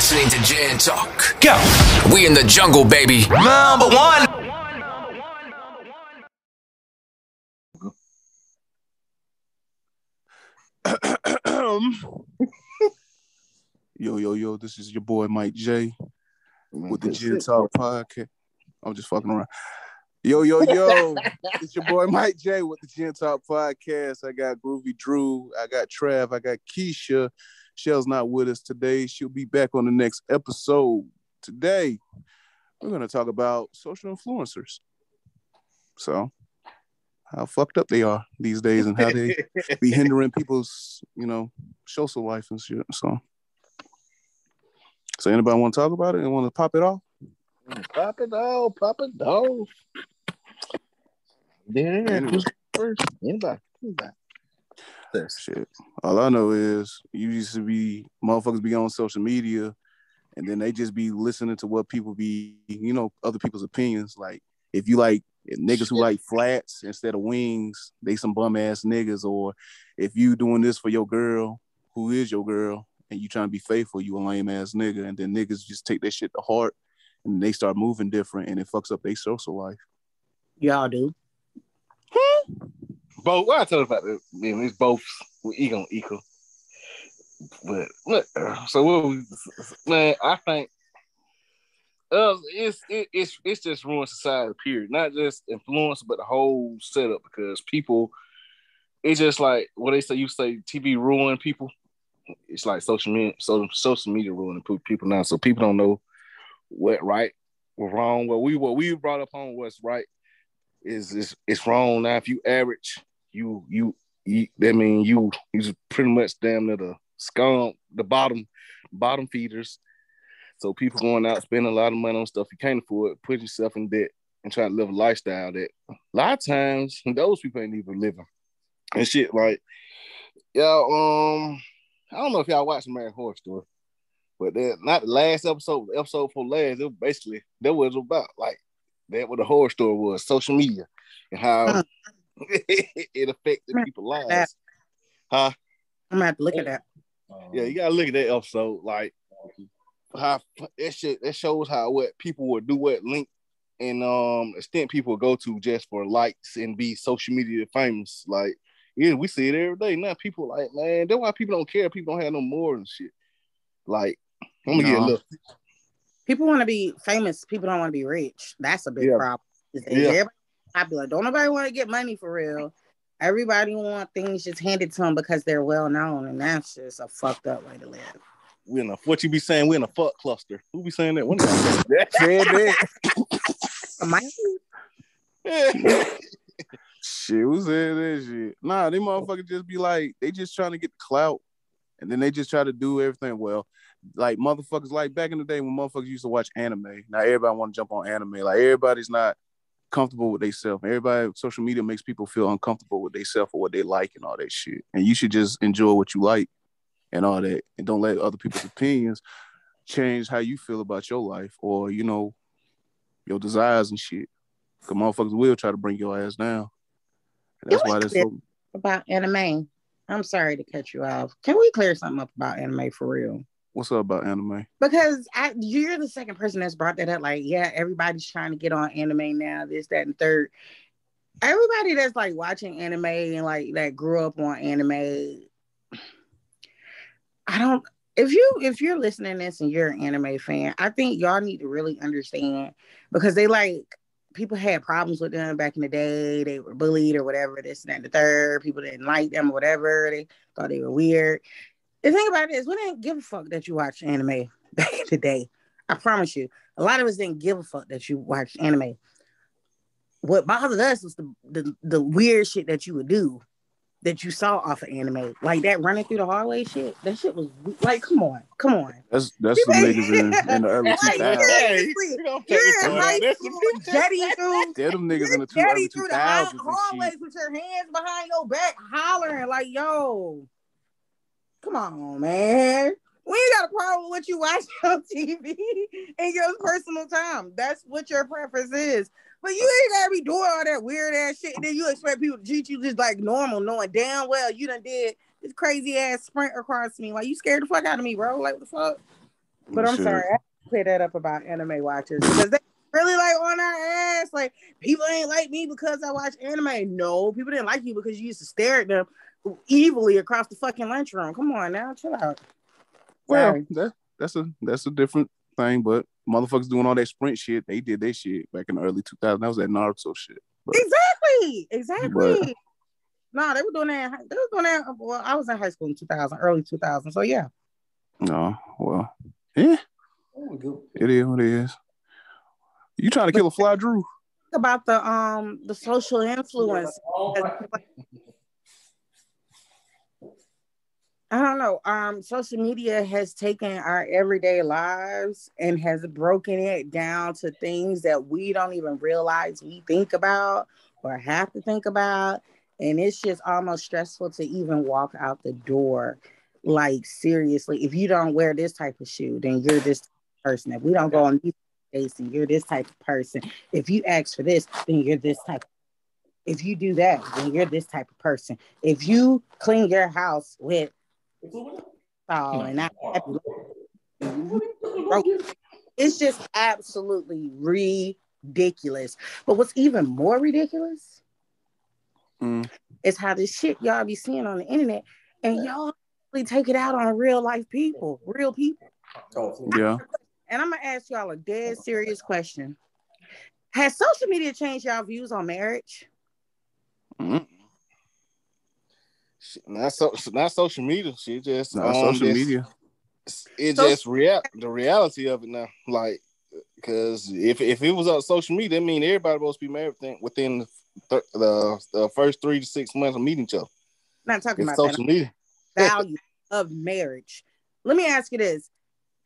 listening to GinTalk. Go. We in the jungle, baby. Number one. yo, yo, yo, this is your boy Mike J with the GinTalk podcast. I'm just fucking around. Yo, yo, yo, it's your boy Mike J with the GinTalk podcast. I got Groovy Drew, I got Trav, I got Keisha. Shell's not with us today. She'll be back on the next episode. Today, we're going to talk about social influencers. So, how fucked up they are these days and how they be hindering people's, you know, social life and shit. So, so anybody want to talk about it and want to pop it off? Pop it off, pop it off. Yeah, Anyway. who's first? Anybody? Anybody? This. Shit. All I know is you used to be motherfuckers be on social media and then they just be listening to what people be, you know, other people's opinions. Like if you like niggas who like flats instead of wings, they some bum ass niggas. Or if you doing this for your girl, who is your girl, and you trying to be faithful, you a lame ass nigga. And then niggas just take that shit to heart and they start moving different and it fucks up their social life. Y'all do. Hmm? Both. What I told you about man, it's both equal equal. But look, uh, so what we, man, I think uh, it's it, it's it's just ruined society. Period. Not just influence, but the whole setup. Because people, it's just like what they say. You say TV ruin people. It's like social media, so social media ruining people now. So people don't know what right or wrong. What we what we brought up on what's right is is it's wrong now. If you average, you you you that mean you you pretty much damn near the scum, the bottom bottom feeders. So people going out spending a lot of money on stuff you can't afford, putting yourself in debt and trying to live a lifestyle that a lot of times those people ain't even living and shit. Like y'all, um, I don't know if y'all watched American Horror Story, but that not the last episode, episode for last. It was basically that was about like that. What the horror story was social media and how it affected people's lives. Huh? I'm gonna have to look at that. Yeah, you gotta look at that episode. Like how that shit that shows how what people would do what link and um extent people would go to just for likes and be social media famous. Like yeah, we see it every day. Now people like, man, that's why people don't care. People don't have no more and shit. Like, I'm gonna get a No. look. People want to be famous. People don't want to be rich. That's a big Yeah. problem. Is Yeah. Everybody popular. Don't nobody want to get money for real. Everybody want things just handed to them because they're well known, and that's just a fucked up way to live. We in a what you be saying? We in a fuck cluster. Who be saying that? When Said that. My- Shit, who said that shit? Nah, they motherfuckers just be like, they just trying to get the clout, and then they just try to do everything well. Like motherfuckers, like back in the day when motherfuckers used to watch anime. Now everybody want to jump on anime. Like everybody's not comfortable with themselves. Everybody, social media makes people feel uncomfortable with themselves or what they like and all that shit. And you should just enjoy what you like and all that, and don't let other people's opinions change how you feel about your life or you know your desires and shit. Cause motherfuckers will try to bring your ass down. And that's why like that's so. about anime. I'm sorry to cut you off. Can we clear something up about anime for real? What's up about anime? Because I, you're the second person that's brought that up. Like, yeah, everybody's trying to get on anime now, this, that, and third. Everybody that's like watching anime and like that grew up on anime. I don't if you if you're listening this and you're an anime fan, I think y'all need to really understand because they like people had problems with them back in the day. They were bullied or whatever, this and that, and the third. People didn't like them or whatever. They thought they were weird. The thing about it is, we didn't give a fuck that you watched anime back in the day. I promise you. A lot of us didn't give a fuck that you watched anime. What bothered us was the, the, the weird shit that you would do that you saw off of anime. Like that running through the hallway shit. That shit was like, come on, come on. That's that's some niggas in, in the early Like, 2000s. seriously, You're in high school jetting through They're them niggas in the two, Daddy through the 2000s hall- and hallways shit. with your hands behind your back, hollering like, "Yo, come on, man! We ain't got a problem with what you watch on TV in your personal time. That's what your preference is. But you ain't gotta be doing all that weird ass shit, and then you expect people to treat you just like normal, knowing damn well you done did this crazy ass sprint across me. Like you scared the fuck out of me, bro. Like what the fuck? But I'm Shit. sorry, I clear that up about anime watchers because they really like on our ass. Like people ain't like me because I watch anime. No, people didn't like you because you used to stare at them evilly across the fucking lunchroom. Come on now, chill out. Well, Sorry. that that's a that's a different thing, but motherfuckers doing all that sprint shit, they did their shit back in the early 2000s. That was that Naruto shit. But Exactly, exactly. But- no, they were doing that. They were doing that. Well, I was in high school in 2000, early 2000. So yeah, no, well, yeah, it is what it is. You trying to kill a fly, Drew? About the um the social influence. I don't know. Um, social media has taken our everyday lives and has broken it down to things that we don't even realize we think about or have to think about. And it's just almost stressful to even walk out the door. Like, seriously, if you don't wear this type of shoe, then you're this person. If we don't go on these dates, then you're this type of person. If you ask for this, then you're this type. If you do that, then you're this type of person. If you clean your house with all and not happy. It's just absolutely ridiculous. But what's even more ridiculous Mm. is how this shit y'all be seeing on the internet and y'all really take it out on real life people, real people. Yeah. And I'm gonna ask y'all a dead serious question. Has social media changed y'all views on marriage? Mm. Shit, Not so, not social media. She just Not um, social this- media. It's So- just real the reality of it now. Like, because if if it was on social media, that mean everybody supposed to be married within, within the, the the first three to six months of meeting each other. Not talking It's about that. social media. value of marriage. Let me ask you this.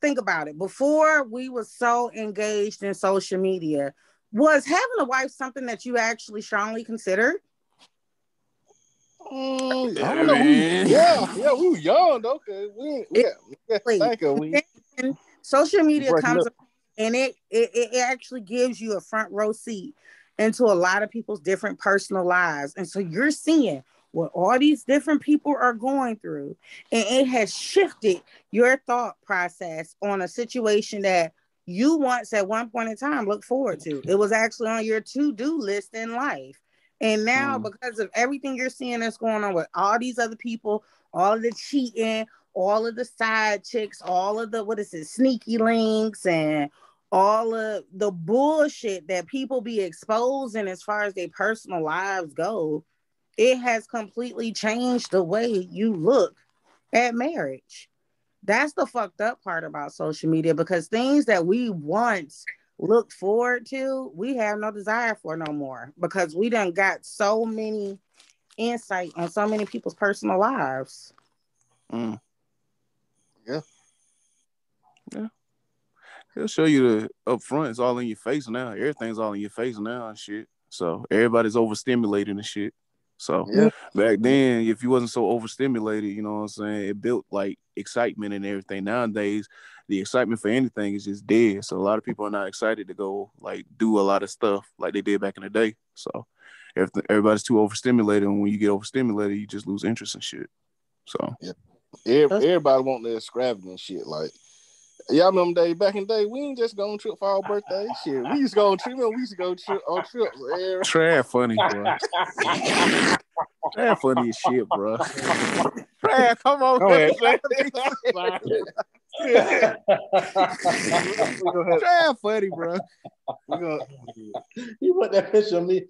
Think about it. Before we were so engaged in social media, was having a wife something that you actually strongly considered? Mm, Yeah, I don't know. We, man. yeah, yeah, we were young though. Cause we, we, yeah, Wait. thank you. We, And social media comes up. and it, it it actually gives you a front row seat into a lot of people's different personal lives. And so you're seeing what all these different people are going through. And it has shifted your thought process on a situation that you once at one point in time looked forward to. It was actually on your to-do list in life. And now, Mm. because of everything you're seeing that's going on with all these other people, all of the cheating, all of the side chicks, all of the what is it, sneaky links, and all of the bullshit that people be exposing as far as their personal lives go, it has completely changed the way you look at marriage. That's the fucked up part about social media because things that we once looked forward to, we have no desire for no more because we done got so many insight on so many people's personal lives. Mm. Yeah. Yeah. He'll show you the up front. It's all in your face now. Everything's all in your face now and shit. So everybody's overstimulated and shit. So yeah, back then, if you wasn't so overstimulated, you know what I'm saying, it built like excitement and everything. Nowadays, the excitement for anything is just dead. So a lot of people are not excited to go like do a lot of stuff like they did back in the day. So everything, everybody's too overstimulated, and when you get overstimulated, you just lose interest in shit. So Every, everybody want the extravagant shit. Like, y'all remember day back in the day, we ain't just going on trip for our birthday. Shit, we used to go on trip. We used to go trip on trips. every- Trav funny, bro. Trav funny as shit, bro. Trav, come on. Go ahead, man. We gonna have- Trav funny, bro. we gonna- you put that picture of me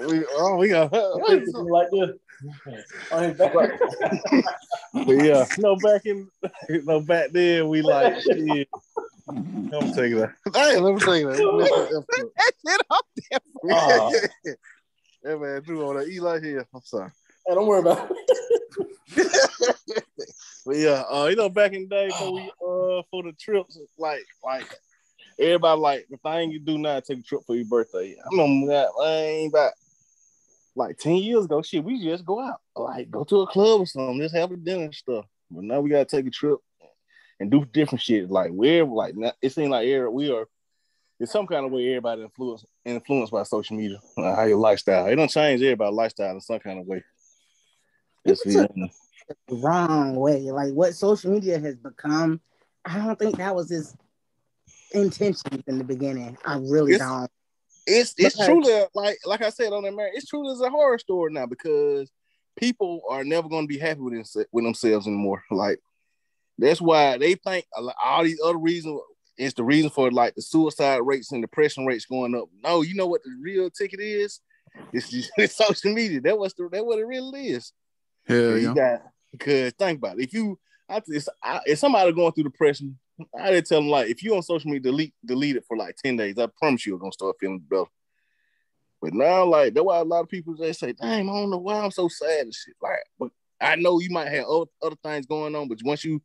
we- oh, we got. like this. Oh, on his back. But yeah, no back in, no back then we like shit. Let me take that. Hey, let me take that. That shit up there. That man Drew on that Eli here. I'm sorry. Hey, don't worry about it. But yeah, uh, you know, back in the day, before we uh for the trips, like like everybody like the thing you do now, take a trip for your birthday. I remember that man back like ten years ago. Shit, we just go out, like go to a club or something, just have a dinner and stuff. But now we gotta take a trip and do different shit. Like we're like not, it seems like we are. It's some kind of way everybody influenced influenced by social media, uh, how your lifestyle. It don't change everybody's lifestyle in some kind of way. It's, a- wrong way. Like what social media has become I don't think that was his intentions in the beginning. I really It's- don't. it's it's Because- truly like like I said on that man, it's truly as a horror story now because people are never going to be happy with, with themselves anymore. Like that's why they think all these other reasons is the reason for like the suicide rates and depression rates going up. No, you know what the real ticket is? It's just it's social media. That was the that what it really is. Hell you yeah. got because think about it. If you I, it's, I, if somebody going through depression, I did tell them like if you on social media, delete delete it for like ten days. I promise you, you're gonna start feeling better. But now, like that's why a lot of people they say, "Damn, I don't know why I'm so sad and shit." Like, but I know you might have other, other things going on, but once you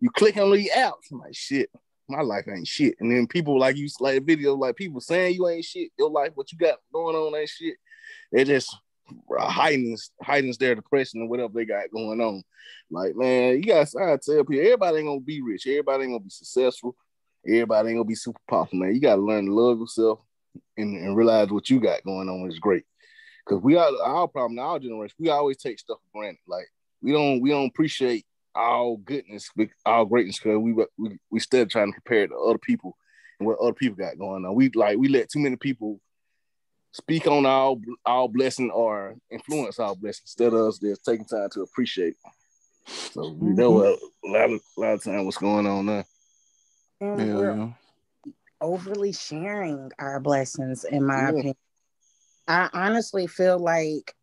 you click on the apps, I'm like, shit, my life ain't shit. And then people like you like video, like people saying you ain't shit, your life, what you got going on ain't shit. It just heightens heightens their depression and whatever they got going on. Like, man, you guys, I tell people, everybody ain't gonna be rich, everybody ain't gonna be successful, everybody ain't gonna be super popular, man. You gotta learn to love yourself and, and realize what you got going on is great. Cause we are our problem, our generation, we always take stuff for granted. Like we don't we don't appreciate our goodness, our greatness, because we we we still trying to compare it to other people and what other people got going on. We like we let too many people speak on our our blessing or influence our blessing instead of us just taking time to appreciate. So we know mm-hmm. a lot of a lot of time what's going on now. And Hell we're yeah. overly sharing our blessings, in my Yeah. opinion. I honestly feel like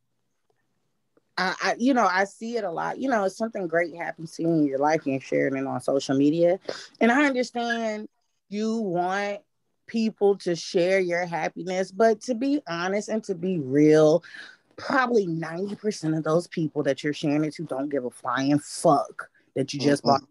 I, I, you know, I see it a lot. You know, if something great happens to you in your life, you're sharing it on social media. And I understand you want people to share your happiness, but to be honest and to be real, probably 90% of those people that you're sharing it to don't give a flying fuck that you just Mhm. bought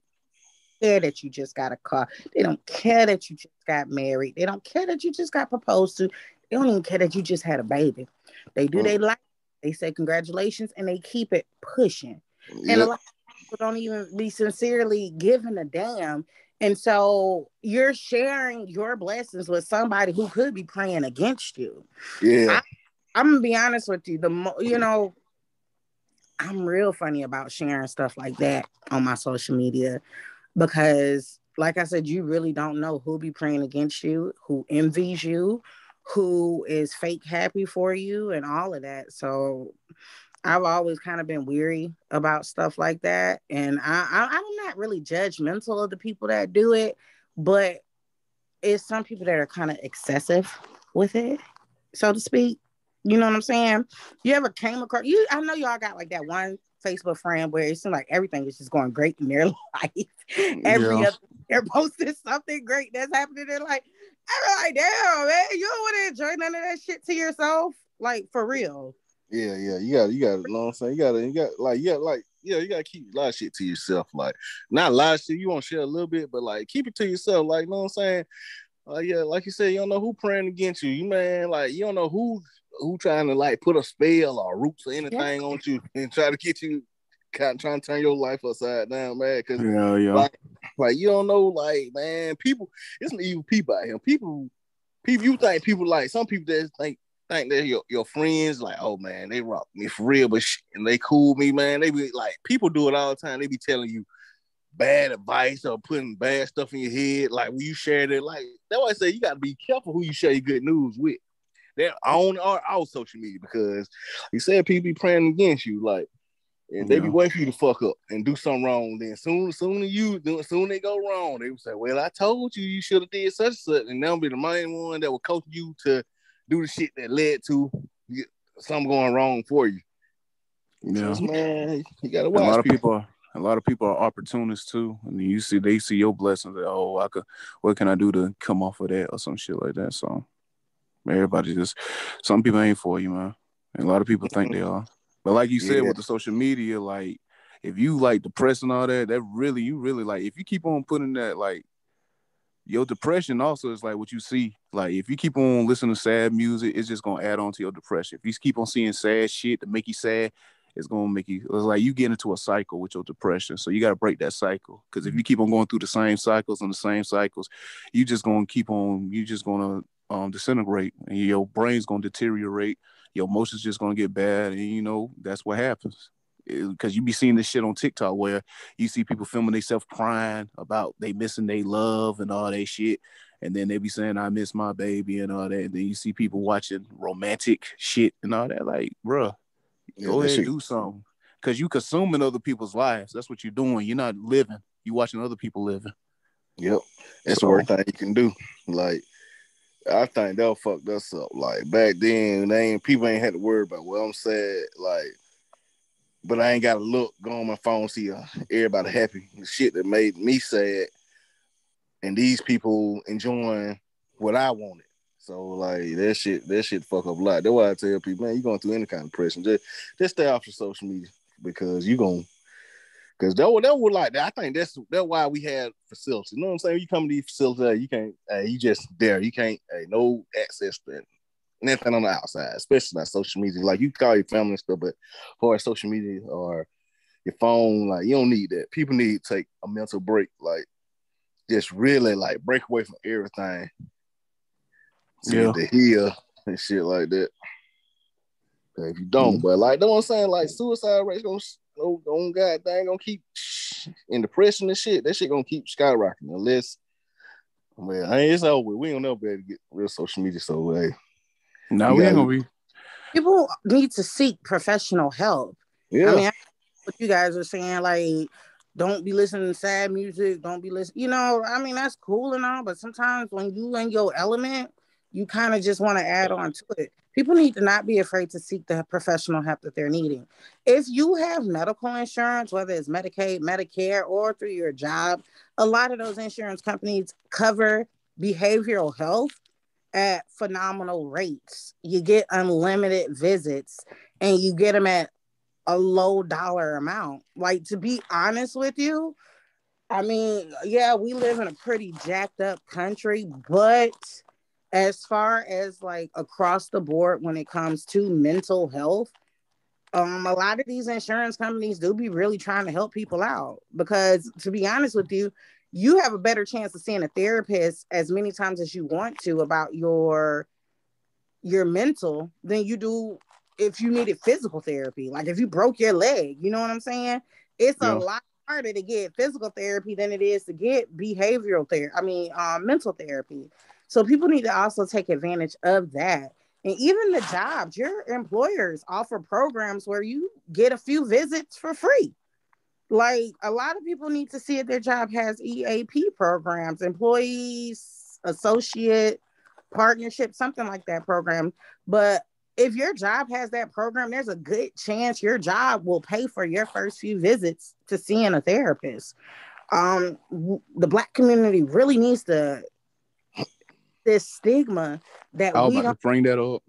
care that you just got a car. They don't care that you just got married. They don't care that you just got proposed to. They don't even care that you just had a baby. They do Mm. they like they say congratulations and they keep it pushing. And a lot of people don't even be sincerely giving a damn. And so you're sharing your blessings with somebody who could be praying against you. Yeah. I'm gonna be honest with you. The mo- you know, I'm real funny about sharing stuff like that on my social media because, like I said, you really don't know who be praying against you, who envies you, who is fake happy for you, and all of that. So I've always kind of been weary about stuff like that, and I, I I'm not really judgmental of the people that do it, but it's some people that are kind of excessive with it, so to speak. You know what I'm saying? You ever came across you? I know y'all got like that one Facebook friend where it seems like everything is just going great in their life. Every Yeah. other they're posting something great that's happening in their life. I'm like, damn, man, you don't want to enjoy none of that shit to yourself, like for real. Yeah, yeah, you got, you got, you know what I'm saying? You got, to you got, like, yeah, like, yeah, you got to keep a lot of shit to yourself. Like, not a lot of shit you want to share a little bit, but like, keep it to yourself. Like, you know what I'm saying? Uh, yeah, like you said, you don't know who praying against you. You man, like, you don't know who who trying to like put a spell or roots or anything on you and try to get you kind of trying to turn your life upside down, man. Because Hell yeah. like, like you don't know, like man, people. It's some evil people out here. People, people. You think people like some people that think think they're your, your friends. Like, oh man, they rock me for real, but sh- and they cool me, man. They be like people do it all the time. They be telling you bad advice or putting bad stuff in your head. Like when you share it, like that's why I say you got to be careful who you share your good news with. They're on or out social media because you said people be praying against you, like. And they be waiting for you to fuck up and do something wrong. Then soon, soon as you do, soon they go wrong, they will say, "Well, I told you you should have did such and such," and they'll be the main one that will coach you to do the shit that led to something going wrong for you. Yeah. So, man, you gotta watch. a watch lot of people. people are a lot of people are opportunists too. And you see they see your blessings. Like, oh, I could what can I do to come off of that or some shit like that. So everybody just some people ain't for you, man. And a lot of people think they are. But like you said Yeah. with the social media, like if you like depressed and all that, that really you really like if you keep on putting that like your depression also is like what you see. Like if you keep on listening to sad music, it's just gonna add on to your depression. If you keep on seeing sad shit to make you sad, it's gonna make you it's like you get into a cycle with your depression. So you gotta break that cycle. Cause if you keep on going through the same cycles and the same cycles, you just gonna keep on you just gonna um disintegrate and your brain's gonna deteriorate, your emotions just gonna get bad, and you know that's what happens. because you be seeing this shit on TikTok where you see people filming themselves crying about they missing their love and all that shit. And then they be saying, I miss my baby and all that. And then you see people watching romantic shit and all that. Like, bruh, Yeah, go ahead and do something. Cause you consuming other people's lives. That's what you're doing. You're not living. You watching other people living. Yep. That's So- the worst thing you can do. Like, I think they'll fuck us up. Like back then, they ain't people ain't had to worry about what I'm sad. Like, but I ain't got to look, go on my phone, see uh, everybody happy. The shit that made me sad, and these people enjoying what I wanted. So like that shit, that shit fuck up a lot. That's why I tell people, man, you going through any kind of depression, just just stay off your social media because you gonna Cause that was that was like that. I think that's that's why we had facilities. You know what I'm saying? You come to these facilities, you can't. Hey, you just there. You can't. Hey, no access to nothing on the outside, especially not social media. Like you call your family and stuff, but for social media or your phone, like you don't need that. People need to take a mental break. Like just really like break away from everything. Yeah. To heal and shit like that. If you don't, mm-hmm. but like, know what I'm saying? Like suicide rates gonna Oh, no, on God, they ain't gonna keep in depression and shit. That shit gonna keep skyrocketing unless, well, I mean, it's over. We don't know better to get real social media. So, hey, No, You we ain't gonna be. People need to seek professional help. yeah, I mean, I, what you guys are saying, like, don't be listening to sad music. Don't be listening. You know, I mean, that's cool and all, but sometimes when you in your element, you kind of just want to add on to it. People need to not be afraid to seek the professional help that they're needing. If you have medical insurance, whether it's Medicaid, Medicare, or through your job, a lot of those insurance companies cover behavioral health at phenomenal rates. You get unlimited visits and you get them at a low dollar amount. Like to be honest with you, I mean, yeah, we live in a pretty jacked up country, but as far as like across the board when it comes to mental health, um, a lot of these insurance companies do be really trying to help people out because to be honest with you, you have a better chance of seeing a therapist as many times as you want to about your your mental than you do if you needed physical therapy. Like if you broke your leg, you know what I'm saying? It's Yeah. a lot harder to get physical therapy than it is to get behavioral therapy. I mean, um, mental therapy. So people need to also take advantage of that. And even the jobs, your employers offer programs where you get a few visits for free. Like a lot of people need to see if their job has EAP programs, employees, associate partnership, something like that program. But if your job has that program, there's a good chance your job will pay for your first few visits to seeing a therapist. Um, the black community really needs to this stigma that I was we about don't to bring that up.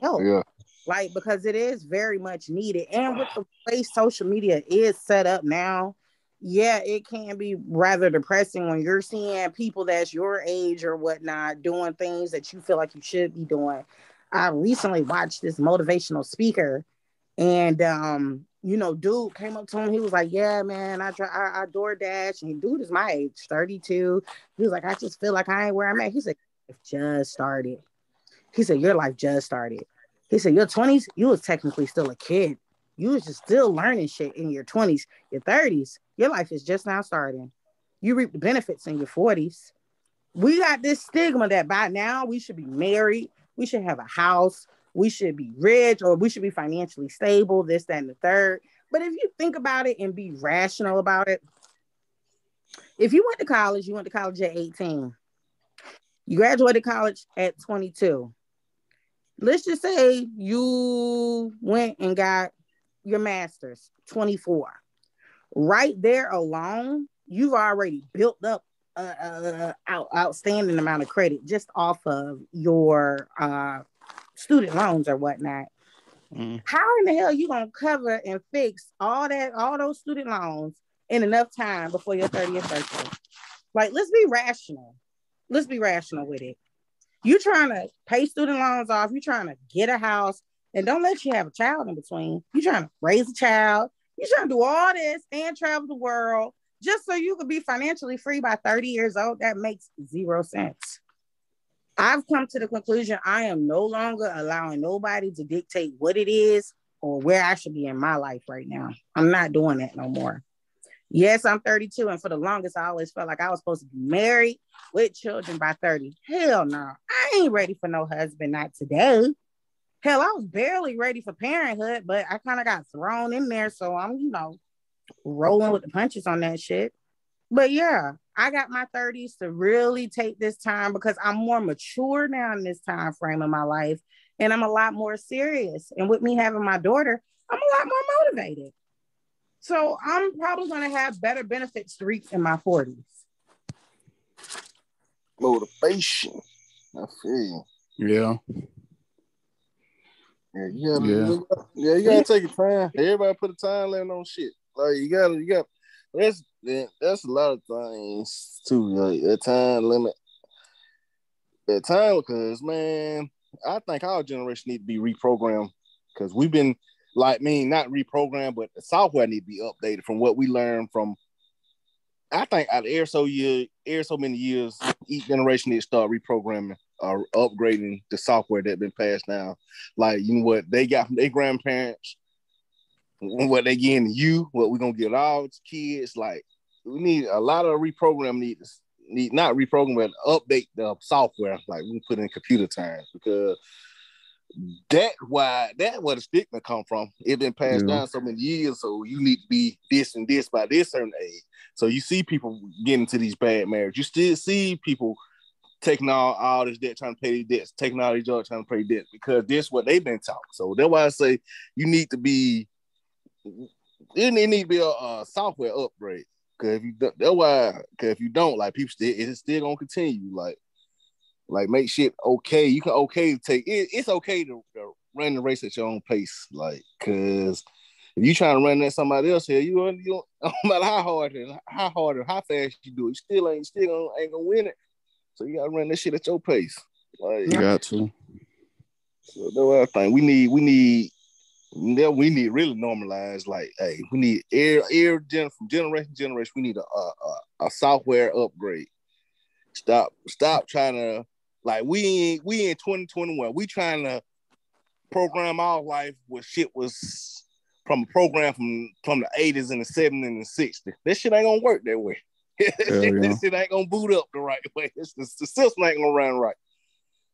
help yeah, like because it is very much needed. And with the way social media is set up now yeah it can be rather depressing when you're seeing people that's your age or whatnot doing things that you feel like you should be doing. I recently watched this motivational speaker and um you know dude came up to him. He was like yeah man i try i, I door dash and dude is my age 32 he was like i just feel like i ain't where i'm at. He said "It just started he said your life just started he said, Your 20s, you was technically still a kid. You was just still learning shit in your 20s. Your 30s, your life is just now starting. You reap the benefits in your 40s. We got this stigma that by now we should be married, we should have a house, we should be rich, or we should be financially stable, this, that, and the third. But if you think about it and be rational about it, if you went to college, you went to college at 18. You graduated college at 22 let's just say you went and got your master's 24 right there alone you've already built up a, a, out, outstanding amount of credit just off of your uh, student loans or whatnot. Mm. how in the hell you gonna cover and fix all that all those student loans in enough time before your 30th birthday? Like let's be rational let's be rational with it You're trying to pay student loans off, you're trying to get a house, and don't let you have a child in between. You're trying to raise a child, you're trying to do all this and travel the world just so you could be financially free by 30 years old. That makes zero sense. I've come to the conclusion I am no longer allowing nobody to dictate what it is or where I should be in my life right now. I'm not doing that no more. Yes, I'm 32, and for the longest, I always felt like I was supposed to be married with children by 30. Hell no, I ain't ready for no husband, not today. Hell, I was barely ready for parenthood, but I kind of got thrown in there, so I'm, you know, rolling with the punches on that shit. But yeah, I got my 30s to really take this time because I'm more mature now in this time frame of my life and I'm a lot more serious. And with me having my daughter, I'm a lot more motivated. So I'm probably going to have better benefits to reap in my 40s. Motivation. I feel you. Yeah. Yeah, you gotta, Yeah. yeah, you gotta take your time. Everybody put a time limit on shit. Like you gotta, you got. That's that- that's a lot of things too. Like a time limit. That time, because man, I think our generation need to be reprogrammed because we've been like, I mean, not reprogrammed, but the software need to be updated from what we learned from. I think out of every so year, every so many years, each generation need to start reprogramming or upgrading the software that been passed down like you know what they got from their grandparents, what they getting to you, what we gonna get our kids. Like we need a lot of reprogram need to need not reprogram but update the software, like we put in computer terms because that why that where the stigma come from. It been passed Yeah. down so many years, so you need to be this and this by this certain age. So you see people getting into these bad marriages. You still see people taking all, all this debt, trying to pay their debts, taking all these jobs, trying to pay debts because this what they've been taught. So that's why I say you need to be it need, need to be a, a software upgrade. Cause if you that's why cause if you don't, like people still it's still gonna continue. Like like make shit okay. You can okay take it, it's okay to, to run the race at your own pace. Like cause if you trying to run at somebody else here, you you no matter how hard and how hard or how fast you do it, you still ain't still gonna, ain't gonna win it. So you gotta run this shit at your pace. Like You got to. so that's what I think. We need we need yeah, we need really normalize like hey, we need air air gen from generation to generation, we need a a, a, a software upgrade. Stop stop trying to like we ain't we in 2021. We trying to program our life with shit was from a program from from the 80s and the 70s and the 60s. This shit ain't gonna work that way. Hell yeah. this shit ain't gonna boot up the right way. It's the, the system ain't gonna run right.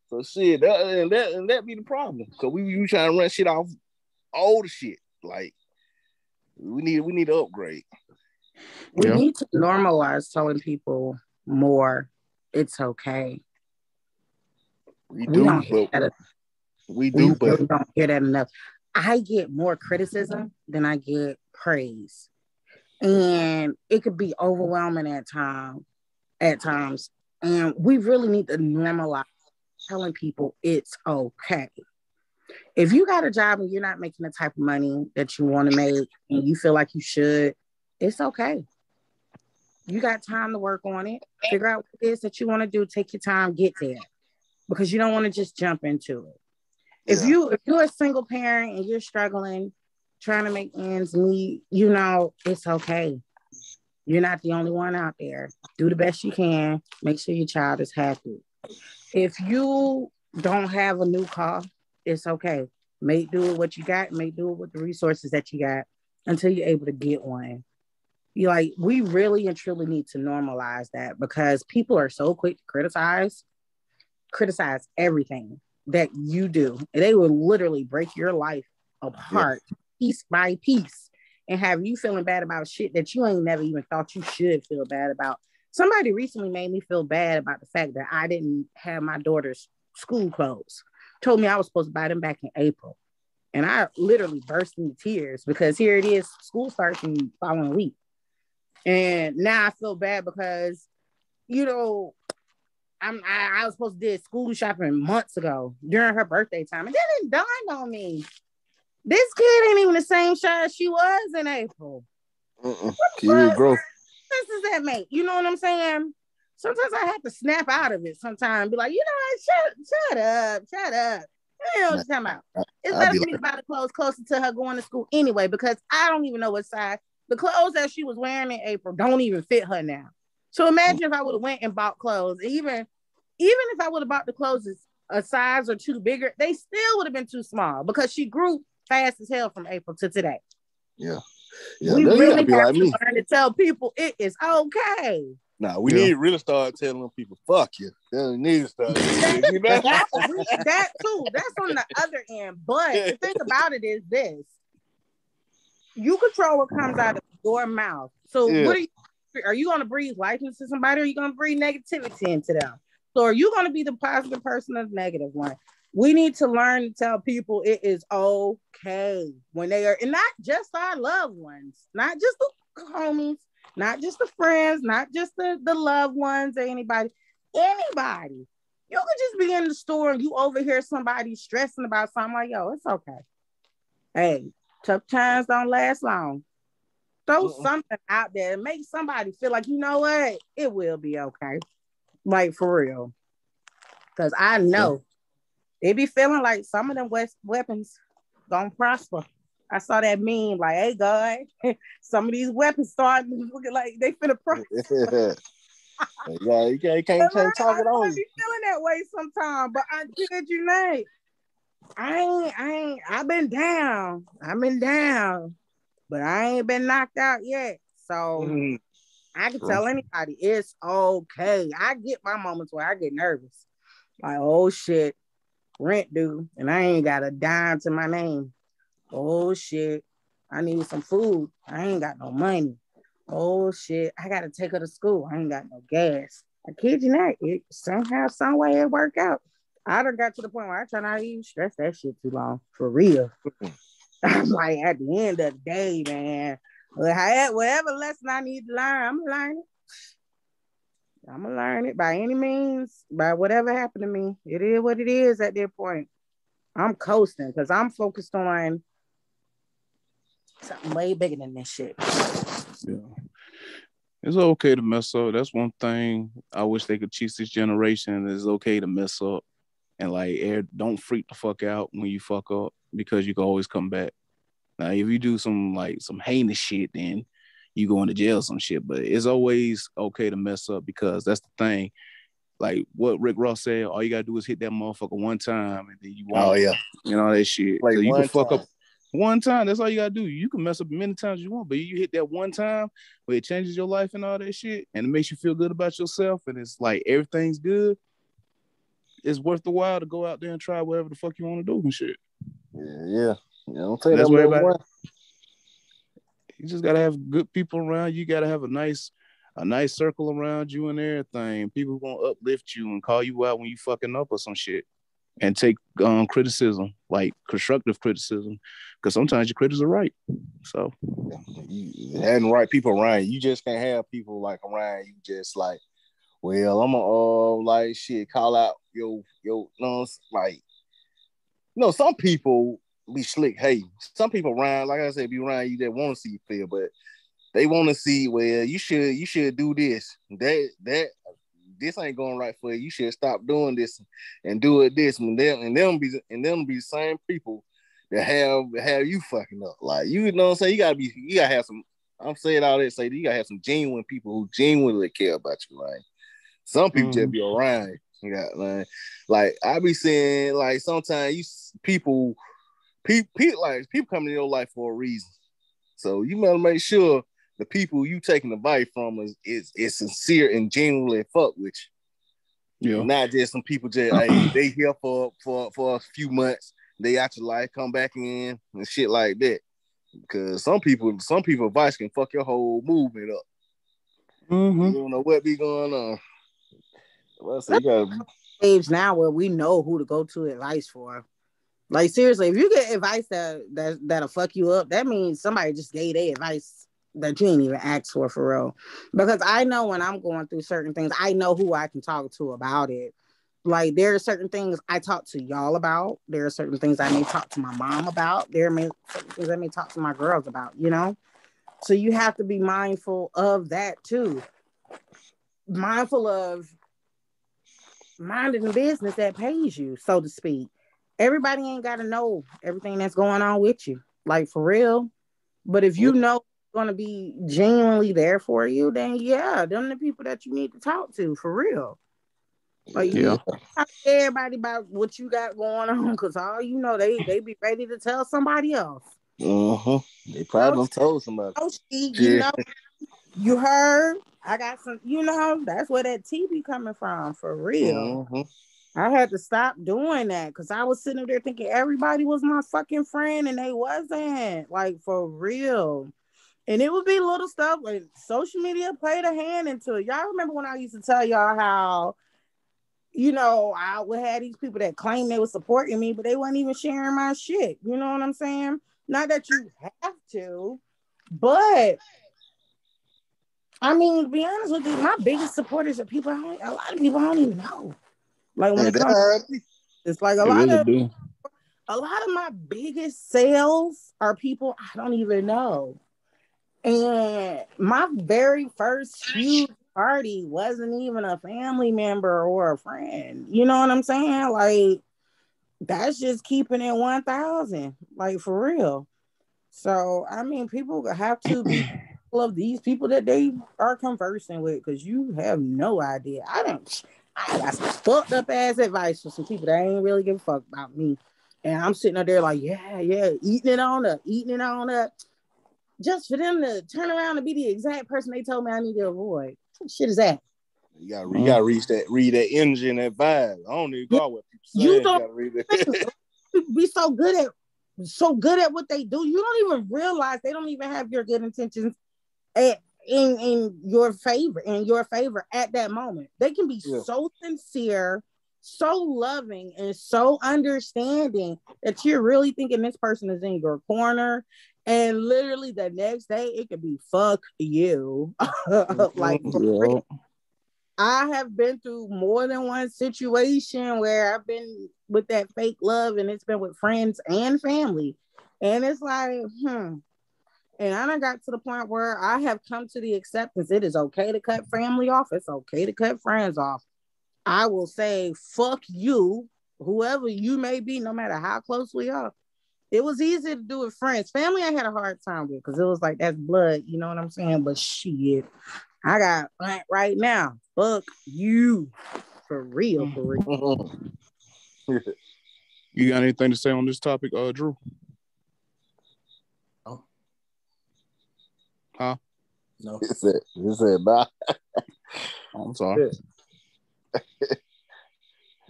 So shit, that and that and that be the problem. Cause we we trying to run shit off older shit. Like we need we need to upgrade. We Yeah. need to normalize telling people more. It's okay. We We do, hear but we We do, but really don't hear that enough. I get more criticism than I get praise, and it could be overwhelming at times. at times. And we really need to normalize telling people it's okay. If you got a job and you're not making the type of money that you want to make, and you feel like you should, it's okay. You got time to work on it. Figure out what it is that you want to do. Take your time, get there, because you don't want to just jump into it. If Yeah. you if you're a single parent and you're struggling trying to make ends meet you know it's okay. You're not the only one out there. Do the best you can. Make sure your child is happy. If you don't have a new car it's okay. Make do with what you got make do with the resources that you got until you're able to get one. You like we really and truly need to normalize that because people are so quick to criticize criticize everything that you do. And they will literally break your life apart piece by piece and have you feeling bad about shit that you ain't never even thought you should feel bad about. Somebody recently made me feel bad about the fact that I didn't have my daughter's school clothes. Told me I was supposed to buy them back in April. And I literally burst into tears because here it is, school starts in the following week. And now I feel bad because, you know, I'm I, I was supposed to do school shopping months ago during her birthday time, and then it dawned on me. This kid ain't even the same size she was in April. Mm-mm. Kid growth. What sense does that make? You know what I'm saying? Sometimes I have to snap out of it sometimes be like, you know what, shut, shut up, shut up. You know what I'm talking about? It's better be for me to buy the clothes closer to her going to school anyway, because I don't even know what size. The clothes that she was wearing in April don't even fit her now. So imagine mm. if I would have went and bought clothes, even even if I would have bought the clothes a size or two bigger, they still would have been too small because she grew fast as hell from April to today. Yeah. Yeah. we you really gotta have be to me. learn to tell people it is okay. Nah, we Yeah. need to really start telling people, fuck you. They need to start. you know? that, we- that too. That's on the other end. But the thing about it is this: you control what comes out of your mouth. So, Yeah. what are you? Are you going to breathe life into somebody, or are you going to breathe negativity into them? So, are you going to be the positive person or the negative one? We need to learn to tell people it is okay when they are, and not just our loved ones, not just the homies, not just the friends, not just the, the loved ones or anybody, anybody. You could just be in the store and you overhear somebody stressing about something like, yo, it's okay. Hey, tough times don't last long. Throw Mm-mm. something out there and make somebody feel like, you know what, it will be okay. Like for real. Because I know they be feeling like some of them west weapons gonna prosper. I saw that meme like, hey God, some of these weapons starting looking like they finna prosper. yeah, you can't, you can't, can't talk it I on be you. feeling that way sometimes, but I kid you not. I ain't, I ain't, I've been down. I've been down, but I ain't been knocked out yet. So Mhm. I can tell anybody it's okay. I get my moments where I get nervous. Like, oh shit, rent due, and I ain't got a dime to my name. Oh shit, I need some food. I ain't got no money. Oh shit, I gotta take her to school. I ain't got no gas. I kid you not, it somehow, some way it work out. I done got to the point where I try not to even stress that shit too long. For real. I'm like, at the end of the day, man, whatever lesson I need to learn, I'm gonna learn it. I'm gonna learn it by any means, by whatever happened to me. It is what it is at that point. I'm coasting because I'm focused on something way bigger than this shit. Yeah. It's okay to mess up. That's one thing I wish they could teach this generation. It's okay to mess up. And like air, don't freak the fuck out when you fuck up because you can always come back. Now if you do some like some heinous shit, then you go into jail some shit. But it's always okay to mess up because that's the thing. Like what Rick Ross said, all you gotta do is hit that motherfucker one time and then you oh, won't. Oh yeah, You know that shit. like so you can fuck time. up one time. That's all you gotta do. You can mess up many times you want, but you hit that one time where it changes your life and all that shit, and it makes you feel good about yourself, and it's like everything's good. It's worth the while to go out there and try whatever the fuck you want to do and shit. Yeah, yeah. You don't take That's that everybody-. You just gotta have good people around. You gotta have a nice, a nice circle around you and everything. People gonna uplift you and call you out when you fucking up or some shit, and take um criticism, like constructive criticism, because sometimes your critics are right. So having the right people around you. You just can't have people like around you just like, well, I'm gonna uh like shit, call out yo yo no like you know, some people be slick. Hey, some people around, like I said, be around you that want to see you fail, but they want to see, well, you should you should do this. That that this ain't going right for you. You should stop doing this and do it this. And them and them be and them be the same people that have have you fucking up. Like you know what I'm saying? You gotta be you gotta have some I'm saying all that say you gotta have some genuine people who genuinely care about you, right? Some people just Mhm. be around. You got like, like I be seeing like sometimes you people, people, people like people come in your life for a reason. So you better make sure the people you taking advice from is is, is sincere and genuinely fuck with you. yeah, Not just some people just hey, they here for for for a few months, they out your life, come back in and shit like that. Because some people, some people advice can fuck your whole movement up. Mhm. You don't know what be going on. Well, so you gotta age now where we know who to go to advice for. Like seriously, if you get advice that that that'll fuck you up, that means somebody just gave their advice that you ain't even asked for for real. Because I know when I'm going through certain things, I know who I can talk to about it. Like there are certain things I talk to y'all about. There are certain things I may talk to my mom about. There may certain things I may talk to my girls about. You know, so you have to be mindful of that too. Mindful of minding the business that pays you, so to speak. Everybody ain't got to know everything that's going on with you, like for real. But if you know going to be genuinely there for you, then yeah, them the people that you need to talk to for real. Like you Yeah. talk to everybody about what you got going on, cause all you know they they be ready to tell somebody else. Uh-huh. They probably done told somebody. Oh, she, you Yeah. know, you heard. I got some, you know, that's where that tea be coming from for real. Mhm. I had to stop doing that because I was sitting there thinking everybody was my fucking friend and they wasn't like for real. And it would be little stuff like social media played a hand into it. Y'all remember when I used to tell y'all how, you know, I would have these people that claim they were supporting me, but they weren't even sharing my shit. You know what I'm saying? Not that you have to, but I mean, to be honest with you, my biggest supporters are people I don't, a lot of people I don't even know. Like when it comes, it's like a lot really of do. a lot of my biggest sales are people I don't even know. And my very first huge party wasn't even a family member or a friend. You know what I'm saying? Like that's just keeping it 1000 like for real. So, I mean, people have to be of these people that they are conversing with because you have no idea. I don't, I got some fucked up ass advice for some people that ain't really give a fuck about me. And I'm sitting up there like, yeah, yeah, eating it on up, eating it on up. Just for them to turn around and be the exact person they told me I need to avoid. What shit is that? You gotta, you gotta read that, read that engine, that vibe. I don't even go with people. You You, don't-. People be so good at so good at what they do. You don't even realize they don't even have your good intentions at, in in your favor in your favor at that moment. They can be Yeah. so sincere, so loving, and so understanding that you're really thinking this person is in your corner. And literally the next day, it could be fuck you. like. Yeah. I have been through more than one situation where I've been with that fake love, and it's been with friends and family. And it's like, hmm. And I got to the point where I have come to the acceptance it is okay to cut family off, it's okay to cut friends off. I will say, fuck you, whoever you may be, no matter how close we are. It was easy to do with friends. Family, I had a hard time with because it was like that's blood, you know what I'm saying? But shit, I got right now. Fuck you. For real, for real. You got anything to say on this topic, uh, Drew? No. He said, he said, bye. I'm sorry.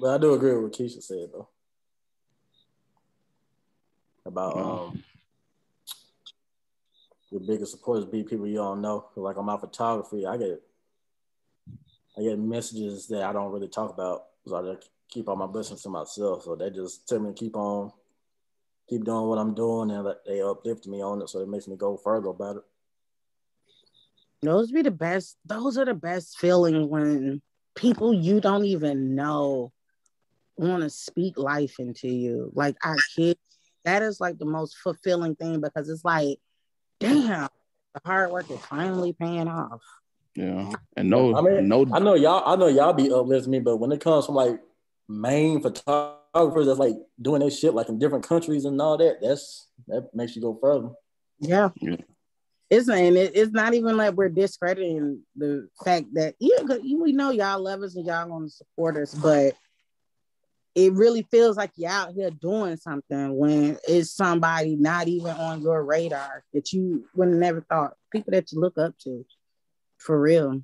But I do agree with what Keisha said though. About Oh. um your biggest supporters be people you don't know. Like on my photography, I get I get messages that I don't really talk about. So I just keep all my blessings to myself. So they just tell me to keep on keep doing what I'm doing and that they uplift me on it. So it makes me go further about it. Those be the best. Those are the best feelings when people you don't even know want to speak life into you. Like I kid, that is like the most fulfilling thing because it's like, damn, the hard work is finally paying off. Yeah. And no, I mean, no, I know y'all. I know y'all be uplifting me, but when it comes from like main photographers that's like doing their shit like in different countries and all that, that's that makes you go further. Yeah. Yeah. It's and it, it's not even like we're discrediting the fact that yeah, we know y'all love us and y'all to support us, but it really feels like you're out here doing something when it's somebody not even on your radar that you would have never thought people that you look up to for real.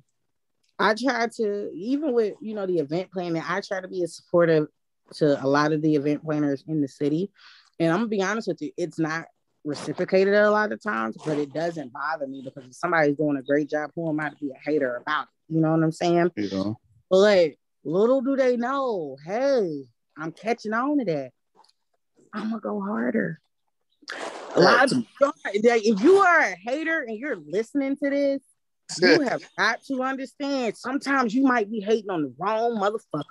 I try to even with you know the event planning, I try to be as supportive to a lot of the event planners in the city. And I'm gonna be honest with you, it's not reciprocated a lot of times, but it doesn't bother me because if somebody's doing a great job, who am I to be a hater about it? You know what I'm saying? you know, But little do they know, hey, I'm catching on to that. I'm gonna go harder. A lot of if you are a hater and you're listening to this, you have got to understand sometimes you might be hating on the wrong motherfucker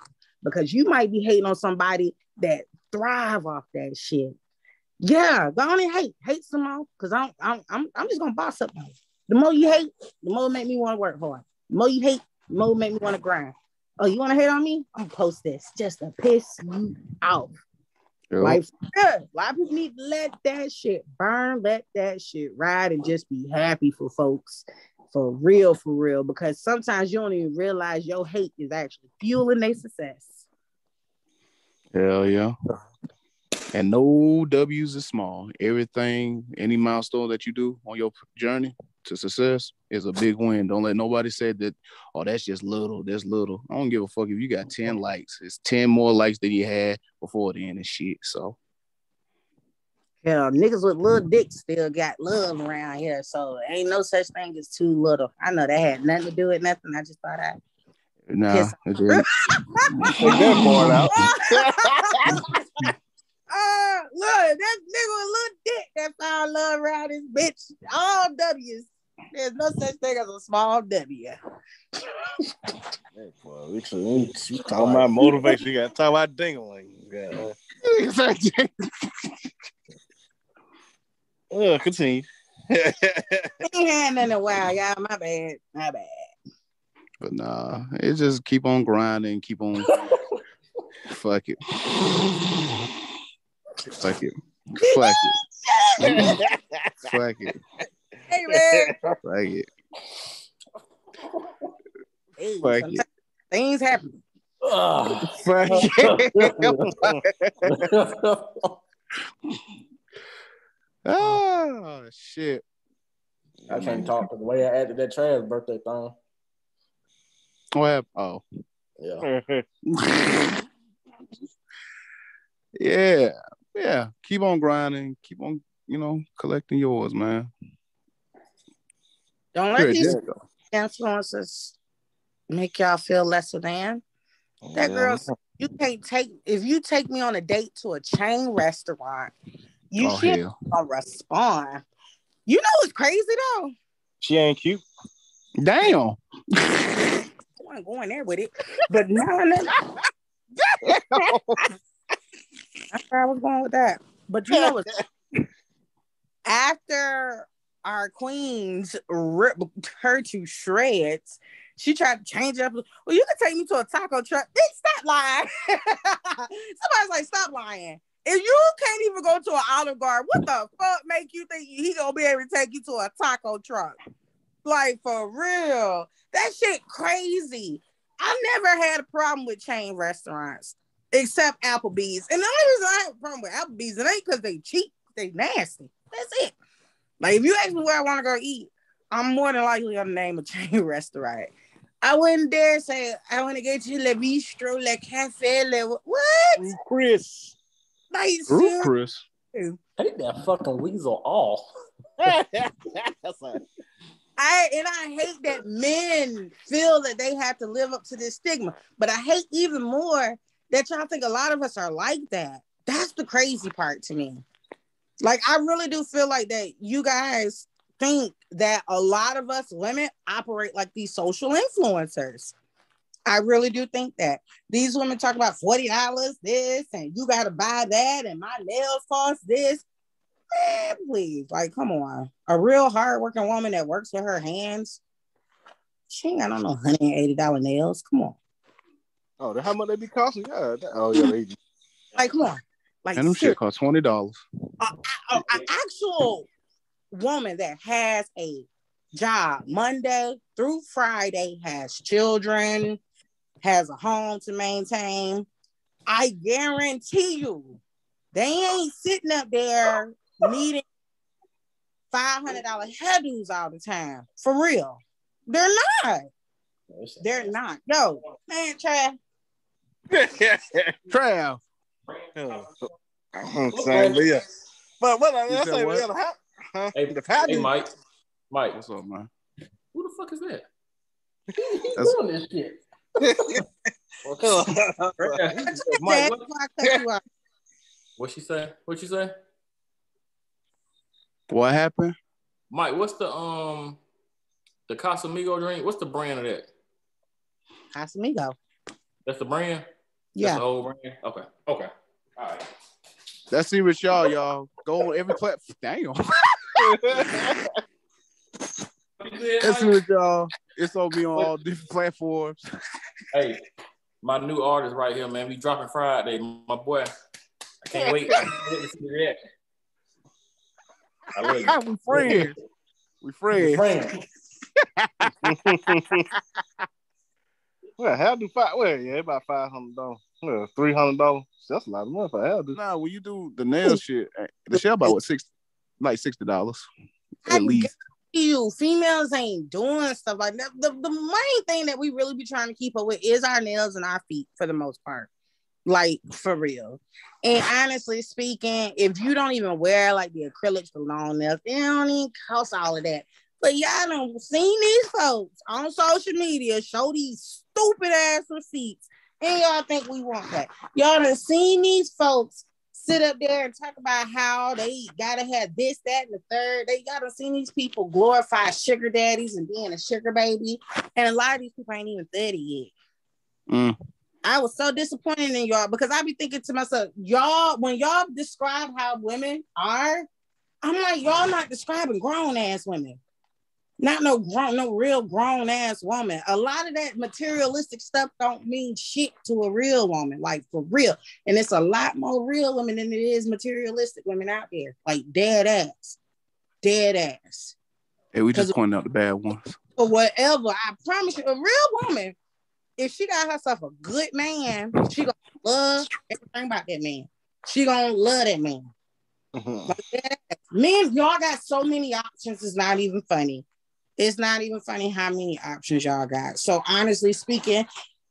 because you might be hating on somebody that thrive off that shit. Yeah, go on and hate, hate some more, cause I'm I'm I'm I'm just gonna boss up. The more you hate, the more make me want to work hard. The more you hate, the more make me want to grind. Oh, you want to hate on me? I'm gonna post this just to piss you off. yeah. Like, yeah, a lot of people need to let that shit burn, let that shit ride, and just be happy for folks For real, for real. Because sometimes you don't even realize your hate is actually fueling their success. Hell yeah. And no W's is small. Everything, any milestone that you do on your journey to success is a big win. Don't let nobody say that, oh, that's just little, that's little. I don't give a fuck if you got 10 likes. It's 10 more likes than you had before the end and shit. So Yeah, niggas with little dicks still got love around here. So ain't no such thing as too little. I know that had nothing to do with nothing. I just thought I nah, it didn't. Take that part out. Uh, look, that nigga with a little dick that found love around his bitch. All W's. There's no such thing as a small W. Boy, we should- we should talking about motivation. You got to talk about dingling. Yeah. Uh, continue. Ain't had in a while, y'all. My bad. My bad. But nah, it just keep on grinding, keep on fuck it. Fuck it. Fuck it. Fuck it. Hey man. Fuck it. Hey, Fuck it. Things happen. Ugh. Fuck it. oh shit. I can't talk to the way I acted that trash birthday thing. What? Oh. Yeah. yeah. Yeah. Keep on grinding. Keep on, you know, collecting yours, man. Don't let Sure, these there influences make y'all feel lesser than. Oh, that girl's you can't take if you take me on a date to a chain restaurant, you oh should hell. respond. You know what's crazy though? She ain't cute. Damn. I wasn't going there with it, but no, no, that's where I was going with that. But you know what? After our queens ripped her to shreds, she tried to change it up. Well, you can take me to a taco truck. Bitch, stop lying. Somebody's like, stop lying. If you can't even go to an Olive Garden, what the fuck make you think he gonna be able to take you to a taco truck? Like for real, that shit crazy. I never had a problem with chain restaurants except Applebee's, and the only reason I have a problem with Applebee's it ain't because they cheap, they nasty. That's it. Like if you ask me where I want to go eat, I'm more than likely gonna name a chain restaurant. I wouldn't dare say I want to get you Le Bistro, Le Cafe, Le what? Chris. Like Ooh, seriously? Chris. Take that fucking weasel off. I and I hate that men feel that they have to live up to this stigma. But I hate even more that y'all think a lot of us are like that. That's the crazy part to me. Like I really do feel like that you guys think that a lot of us women operate like these social influencers. I really do think that these women talk about $40 this and you got to buy that and my nails cost this. Man, please, like, come on. A real hardworking woman that works with her hands, she ain't got no $180 nails. Come on. Oh, then how much they be costing? Yeah. that- oh, yeah. They, Like, come on. Like, And them shit cost twenty dollars. an actual woman that has a job Monday through Friday, has children, has a home to maintain, I guarantee you, they ain't sitting up there needing $500 hairdos all the time. For real. They're not. They're not. Yo, man, Trav. Trav. I'm saying, but yeah. But what I You said say, what? yeah, how, huh? Hey, The how hey, Mike. Mike, What's up, man? who the fuck is that? He- He's That's- doing this shit. Dad, Mike, what, before I cut you off. what she say? What she say? What happened? Mike, what's the um the Casamigo drink? What's the brand of that? Casamigo. That's the brand? That's Yeah. the old brand? Okay. Okay. All right. Let's see what y'all, y'all. Go on every platform. Damn. Let's see what y'all. It's on me on all different platforms. Hey, my new artist right here, man. We dropping Friday, my boy. I can't wait. I can't wait to see reaction. I love you. we friends. We friends. Friend. well, how do five? Well, yeah, about five hundred dollars. Well, three hundred dollars. That's a lot of money for hair. dude. Nah, when you do the nail shit, eh, the shell about what six, like sixty dollars I at least. you females ain't doing stuff like that. The, the main thing that we really be trying to keep up with is our nails and our feet for the most part. Like for real. And honestly speaking, if you don't even wear like the acrylics for long nails, it don't even cost all of that. But y'all don't seen these folks on social media show these stupid ass receipts. And y'all think we want that. Y'all done seen these folks sit up there and talk about how they gotta have this, that, and the third. They gotta see these people glorify sugar daddies and being a sugar baby. And a lot of these people ain't even 30 yet. Mm. I was so disappointed in y'all because I be thinking to myself, y'all, when y'all describe how women are, I'm like, y'all not describing grown ass women. Not no grown, no real grown ass woman. A lot of that materialistic stuff don't mean shit to a real woman, like for real. And it's a lot more real women than it is materialistic women out there, like dead ass, dead ass. Hey, we just pointing out the bad ones. or whatever. I promise you, a real woman, if she got herself a good man, she gonna love everything about that man. She gonna love that man. Mm-hmm. Like that. Men, y'all got so many options. It's not even funny. It's not even funny how many options y'all got. So honestly speaking,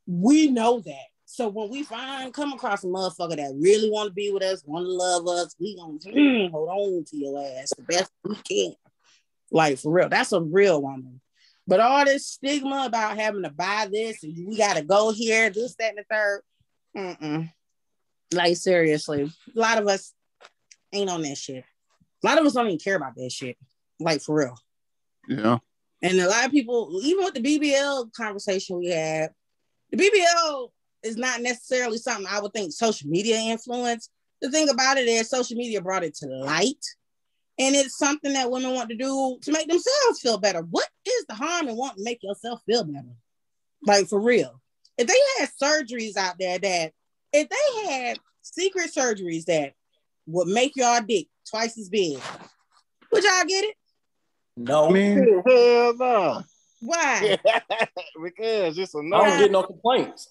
we know that. So when we find come across a motherfucker that really want to be with us, want to love us, we gonna mm, hold on to your ass the best we can. Like for real, that's a real woman. But all this stigma about having to buy this and we gotta go here, this, that, and the third. Mm-mm. Like seriously, a lot of us ain't on that shit. A lot of us don't even care about that shit. Like for real. Yeah. And a lot of people, even with the BBL conversation we had, the BBL is not necessarily something I would think social media influence. The thing about it is social media brought it to light. And it's something that women want to do to make themselves feel better. What is the harm in wanting to make yourself feel better? Like for real. If they had surgeries out there that, if they had secret surgeries that would make y'all dick twice as big, would y'all get it? No, Man, Hell no. Why? because it's a I no. don't get no complaints.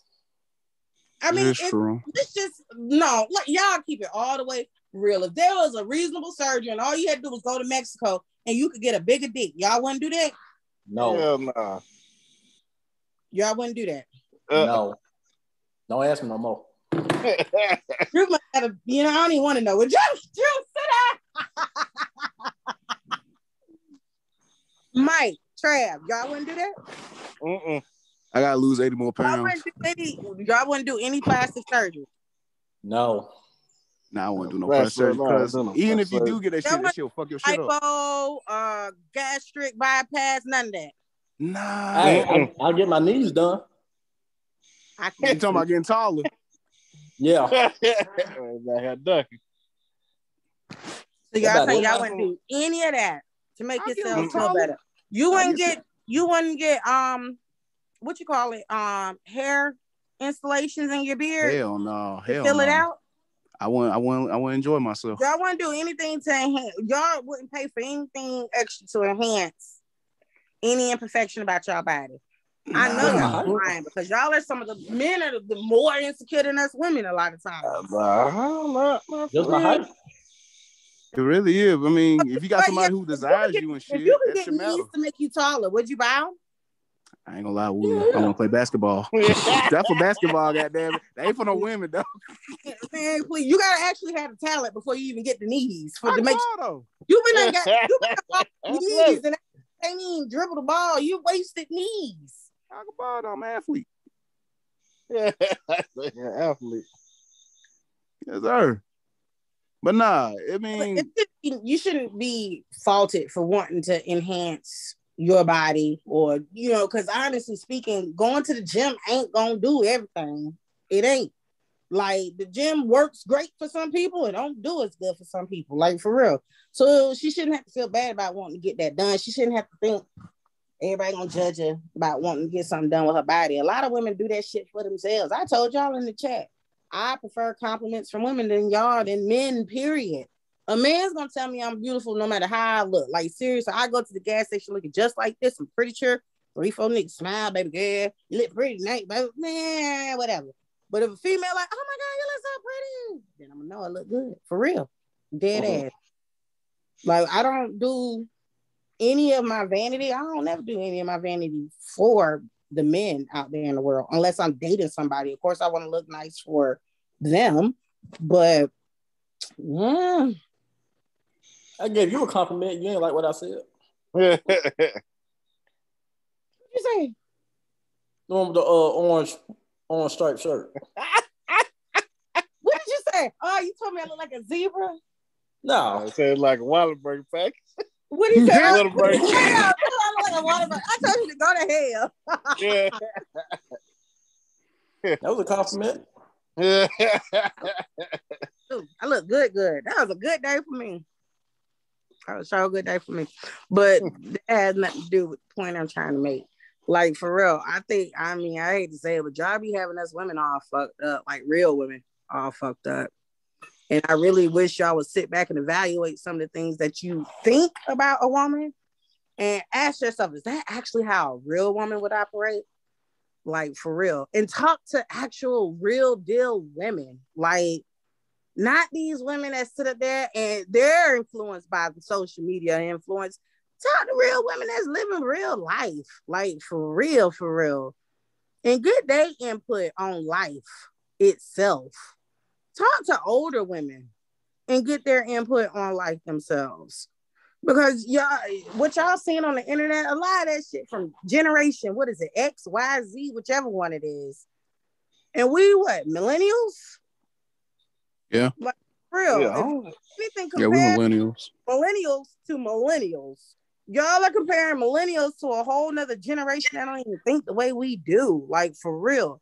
I mean, it's it, true. it's just no. Like y'all keep it all the way real. If there was a reasonable surgery and all you had to do was go to Mexico and you could get a bigger dick, y'all wouldn't do that. No, Hell no. Y'all wouldn't do that. Uh, no. Don't ask me no more. You might have, a- you know, I don't even want to know. Would you, you sit down? Mike, Trav, y'all wouldn't do that. Mm-mm. I gotta lose 80 more Y'all pounds. wouldn't do any. Y'all wouldn't do any plastic surgery. No, Nah, I wouldn't do no plastic surgery so, nah, because even if you do get that That shit, that shit will fuck your shit up. Hypo, uh, gastric bypass, none of that. Nah. hey, I, I'll get my knees done. I You can talking about getting taller. Yeah, That had ducky. So y'all About say y'all wouldn't do any of that to make I'll yourself feel taller. better. You wouldn't get you wouldn't get um what you call it um hair installations in your beard Hell no. to Hell fill no. it out. I want I want I want to enjoy myself. Y'all wouldn't do anything to enhance. Y'all wouldn't pay for anything extra to enhance any imperfection about y'all body. I know Nah. y'all lying because y'all are some of the men are the more insecure than us women a lot of times. Nah, not, not just for my height. It really is. I mean, if you got somebody who desires you and shit, If shit, you that can get knees to make you taller, would you buy 'em? I ain't gonna lie, Will. I want to play basketball. That's for basketball, goddamn it. That ain't for no women, though. Man, please, you gotta actually have the talent before you even get the knees for I to make ball, though. you been done got you been done got knees Athletic. and can't even dribble the ball. You wasted knees. Talk about ball. I'm an athlete. Yeah, athlete. Yes, sir. But nah, I mean, you shouldn't be faulted for wanting to enhance your body or you know, because honestly speaking, going to the gym ain't gonna do everything. It ain't. Like the gym works great for some people and don't do as good for some people. Like for real. So she shouldn't have to feel bad about wanting to get that done. She shouldn't have to think everybody gonna judge her about wanting to get something done with her body. A lot of women do that shit for themselves. I told y'all in the chat. I prefer compliments from women than y'all than men, period. A man's gonna tell me I'm beautiful no matter how I look. Like seriously, I go to the gas station looking just like this. I'm pretty sure three, four niggas smile, baby girl. You look pretty tonight, baby. Man, whatever. But if a female like, oh my god, you look so pretty, then I'm gonna know I look good for real, dead Mhm. ass. Like I don't do any of my vanity. I don't never do any of my vanity for the men out there in the world, unless I'm dating somebody. Of course, I want to look nice for them, but yeah, I gave you a compliment. You ain't like what I said. what you say? The one with the uh, orange orange striped shirt. What did you say? Oh, you told me I look like a zebra. No, I said like a Wallenberg pack. What did you say? I, Whataburger. yeah, I look like a Whataburger. I told you to go to hell. Yeah. that was a compliment. yeah. I look good, good. That was a good day for me. That was so good day for me. But that has nothing to do with the point I'm trying to make. Like for real, I think I mean I hate to say it, but y'all be having us women all fucked up, like real women all fucked up. And I really wish y'all would sit back and evaluate some of the things that you think about a woman and ask yourself, is that actually how a real woman would operate? Like for real. And talk to actual real deal women. Like not these women that sit up there and they're influenced by the social media influence. Talk to real women that's living real life, like for real, for real, and get their input on life itself. Talk to older women and get their input on life themselves. Because y'all, what y'all seeing on the internet, a lot of that shit from generation, what is it, X, Y, Z, whichever one it is. And we what, millennials? Yeah. Like, for real. Yeah. If anything Yeah, we millennials. millennials to millennials. Y'all are comparing millennials to a whole nother generation that don't even think the way we do. Like for real.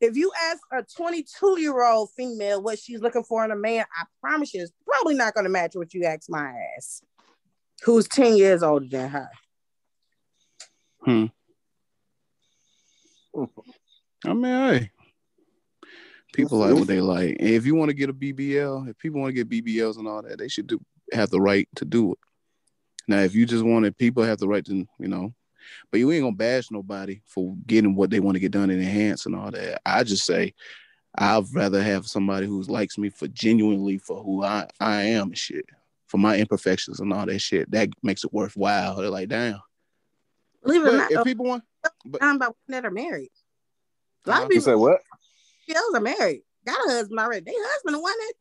If you ask a 22 year old female what she's looking for in a man, I promise you, it's probably not going to match what you ask my ass, who's 10 years older than her. Hmm. I mean, hey, people like what they like. And if you want to get a BBL, if people want to get BBLs and all that, they should do have the right to do it. Now, if you just want it, people have the right to, you know, but you ain't gonna bash nobody for getting what they want to get done and enhance and all that. I just say I'd rather have somebody who likes me for genuinely for who I, I am and shit, for my imperfections and all that shit. That makes it worthwhile. They're like, damn. Believe it or not, if though, people want, I'm about women that are married. A lot of Uh, You people say what? girls are married, got a husband already. They husband the one that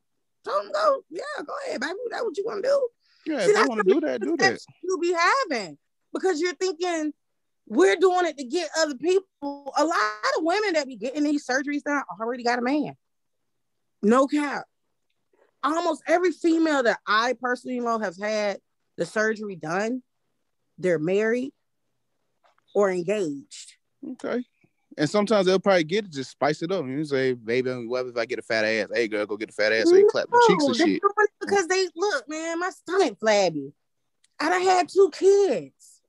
told them go, yeah, go ahead, baby. That's what you want to do. yeah, See, if they want to do that, do that. You'll be having because you're thinking we're doing it to get other people. A lot of women that be getting these surgeries done already got a man. No cap. Almost every female that I personally know has had the surgery done, they're married or engaged. Okay. And sometimes they'll probably get it, just spice it up. You say, baby, what if I get a fat ass? Hey, girl, go get a fat ass. So you clap the cheeks and shit. because they look, man, my stomach flabby. I done had two kids.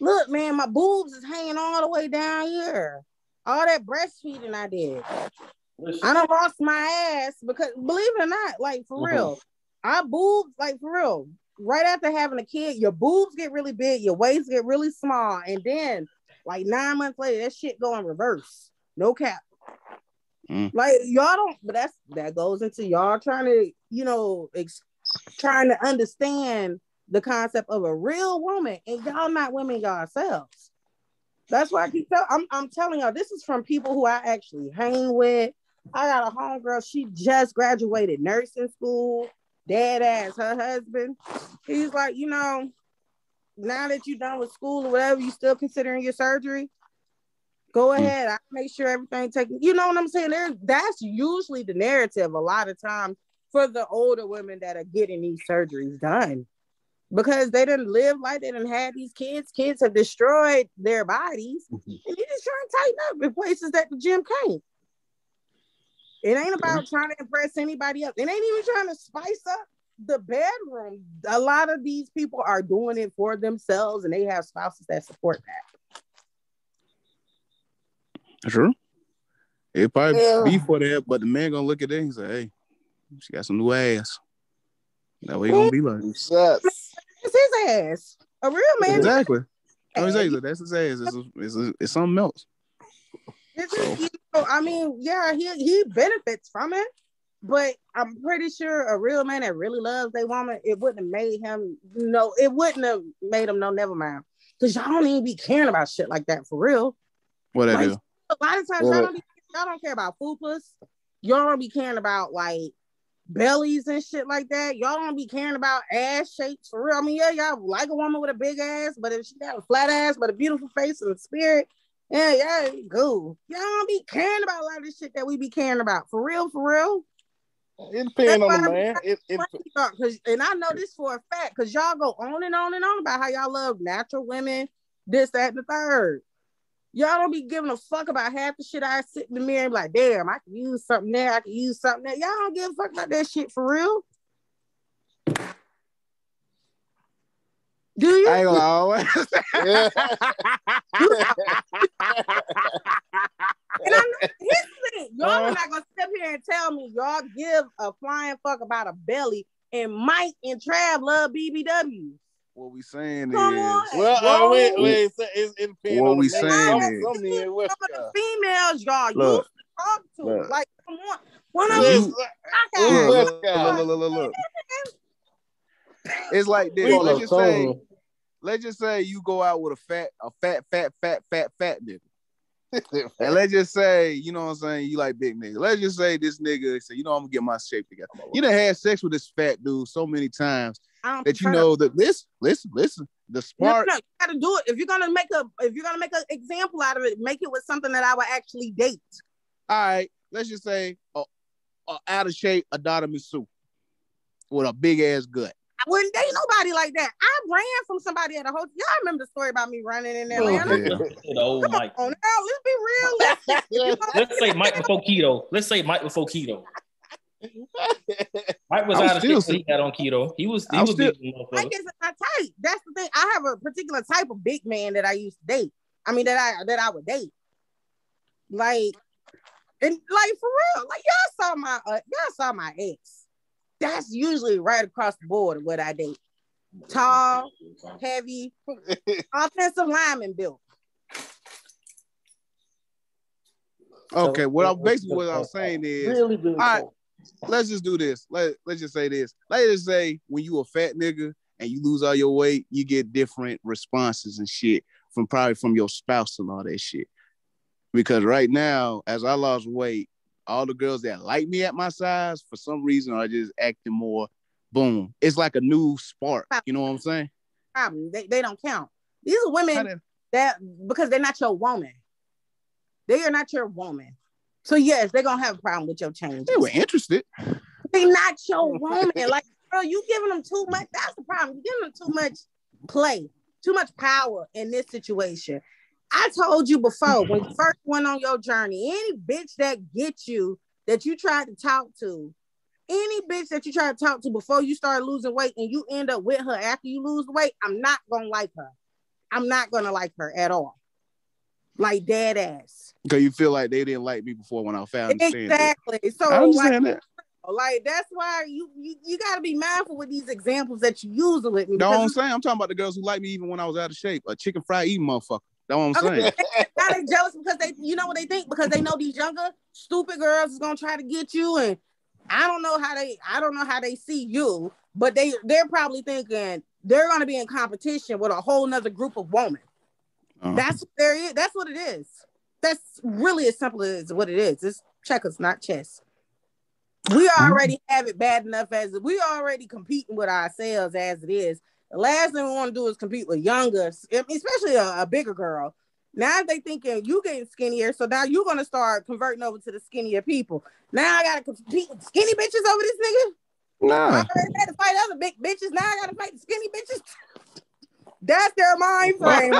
Look, man, my boobs is hanging all the way down here. All that breastfeeding I did. I done lost my ass because believe it or not, like for Mhm. real, our boobs, like for real, right after having a kid, your boobs get really big, your waist get really small, and then like nine months later, that shit go in reverse. No cap. Mm. Like y'all don't, but that's that goes into y'all trying to, you know, ex- trying to understand the concept of a real woman, and y'all not women yourselves. That's why I keep tell, I'm I'm telling y'all, this is from people who I actually hang with. I got a homegirl, she just graduated nursing school, dead ass her husband. He's like, you know, now that you're done with school or whatever, you still considering your surgery. Go Mm. ahead. I make sure everything taken. You know what I'm saying? There, that's usually the narrative a lot of times for the older women that are getting these surgeries done. Because they didn't live like they didn't have these kids. Kids have destroyed their bodies. And you just trying to tighten up in places that the gym can't. It ain't mm-hmm. about trying to impress anybody else. It ain't even trying to spice up the bedroom. A lot of these people are doing it for themselves and they have spouses that support that. Sure. It probably Yeah. be for that, but the man gonna look at it and say, hey, she got some new ass. That way gonna be like. Shots. It's his ass. A real man. Exactly. Oh, exactly. That's his ass. It's, it's, it's something else. You know, I mean, yeah, he he benefits from it, but I'm pretty sure a real man that really loves a woman, it wouldn't have made him no, it wouldn't have made him no never mind. Cause y'all don't even be caring about shit like that for real. What I do? A lot of times y'all don't be, y'all don't care about fupas. Y'all don't be caring about like bellies and shit like that. Y'all don't be caring about ass shapes for real. I mean, yeah, y'all like a woman with a big ass, but if she got a flat ass but a beautiful face and a spirit, yeah, yeah, go. Y'all don't be caring about a lot of this shit that we be caring about. For real, for real. It depends on the man. It, it, Cause, and I know this for a fact because y'all go on and on and on about how y'all love natural women, this, that, and the third. Y'all don't be giving a fuck about half the shit I sit in the mirror and be like, damn, I can use something there, I can use something there. Y'all don't give a fuck about that shit for real. Do you? I ain't gonna lie. yeah. And I know, here's the thing, y'all are not gonna sit here and tell me y'all give a flying fuck about a belly and Mike and Trav love BBW. what we saying Come is, on. well, uh, wait, wait. It, it, it depends What we saying is- some men will. Some of the females y'all Look, used to talk to. look. Like, come on. One of Yes. them, look, I Ooh, look, look, look, look, look, look. It's like this. Let's just say, let's just say you go out with a fat, a fat, fat, fat, fat, fat nigga. And let's just say, you know what I'm saying, you like big nigga. Let's just say this nigga say, you know, I'm gonna get my shape together. You done had sex with this fat dude so many times that you prefer- know that listen, listen, listen. The No, spark, no, you gotta do it. If you're gonna make a if you're gonna make an example out of it, make it with something that I would actually date. all right, let's just say a, a out of shape Adana Sue with a big ass gut. I wouldn't date nobody like that. I ran from somebody at a hotel. Y'all remember the story about me running in Atlanta? Yeah. The old Mike. Oh, now let's be realistic. If you gonna- Let's say Mike before keto. Let's say Mike before keto. Mike was I'm out of still shape he got on keto. He was he I'm was still- big motherfucker. Like it's not tight. That's the thing. I have a particular type of big man that I used to date. I mean that I that I would date. Like and like for real, like y'all saw my uh, y'all saw my ex. That's usually right across the board of what I date. Tall, heavy, offensive lineman built. Okay, what I'm basically what I'm saying is really, really right. let's just do this. Let, let's just say this. Let's just say when you a fat nigga and you lose all your weight, you get different responses and shit from probably from your spouse and all that shit. Because right now, as I lost weight, all the girls that like me at my size, for some reason, are just acting more boom. It's like a new spark. You know what I'm saying? Problem. They, they don't count. These are women that- because they're not your woman. They are not your woman. So yes, they're gonna have a problem with your change. They were interested. They not your woman. Like, bro, you giving them too much. That's the problem. You giving them too much play, too much power in this situation. I told you before when you first went on your journey, any bitch that gets you that you tried to talk to, any bitch that you try to talk to before you start losing weight and you end up with her after you lose weight, I'm not gonna like her. I'm not gonna like her at all. Like dead ass. Because you feel like they didn't like me before when I found. Exactly. So I like, understand that. like that's why you you, you got to be mindful with these examples that you use with me. No, I'm saying I'm talking about the girls who like me even when I was out of shape. A chicken fried eating motherfucker. That's what I'm saying. now they jealous because they you know what they think because they know these younger stupid girls is gonna try to get you and I don't know how they I don't know how they see you, but they they're probably thinking they're gonna be in competition with a whole nother group of women. Uh-huh. That's what there is. That's what it is. That's really as simple as what it is. It's checkers, not chess. We already have it bad enough as we already competing with ourselves as it is. The last thing we want to do is compete with younger, especially a, a bigger girl. Now they thinking you getting skinnier, so now you're gonna start converting over to the skinnier people. Now I gotta compete with skinny bitches over this nigga. I Nah. already had to fight other big bitches. Now I gotta fight the skinny bitches. That's their mind frame.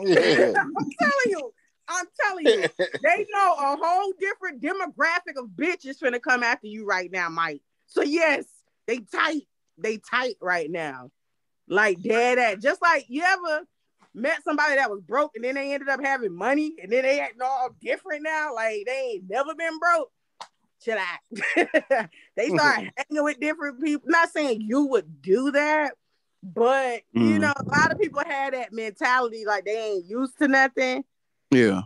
Yeah. I'm telling you. I'm telling you. They know a whole different demographic of bitches finna come after you right now, Mike. So yes, they tight. They tight right now. Like dead at just like you ever met somebody that was broke and then they ended up having money and then they acting all different now. Like they ain't never been broke. chill out. they start hanging with different people. Not saying you would do that, but you Mm. know, a lot of people had that mentality like they ain't used to nothing. Yeah.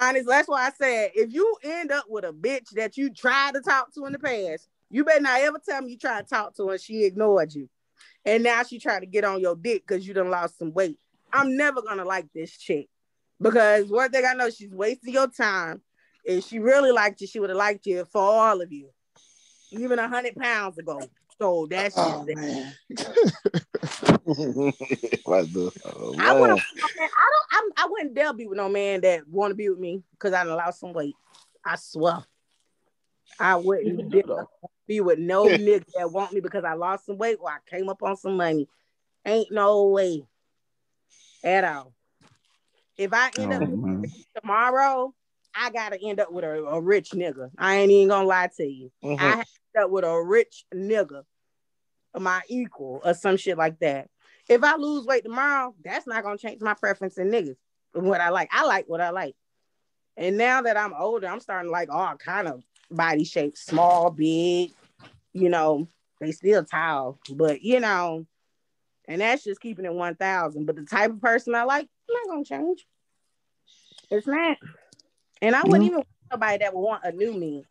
Honestly, that's why I said if you end up with a bitch that you tried to talk to in the past, you better not ever tell me you tried to talk to her and she ignored you. And now she trying to get on your dick because you done lost some weight. I'm never gonna like this chick because one thing I know she's wasting your time. If she really liked you, she would have liked you for all of you, even a hundred pounds ago. So that's oh, just Oh it. man. What the- oh, I man. wouldn't. I don't. I'm, I wouldn't dare be with no man that want to be with me because I done lost some weight. I swear. I wouldn't can do dare though. be with no nigga that want me because I lost some weight or I came up on some money. Ain't no way at all. If I end Oh, up man. tomorrow, I gotta end up with a, a rich nigga. I ain't even gonna lie to you. Mhm. I end up with a rich nigga, my equal, or some shit like that. If I lose weight tomorrow, that's not gonna change my preference in niggas. What I like, I like what I like. And now that I'm older, I'm starting to like all kind of body shapes, small, big, you know, they still tall, but you know, and that's just keeping it 1000. But the type of person I like, I'm not gonna change. It's not. And I wouldn't Mhm. even want somebody that would want a new me.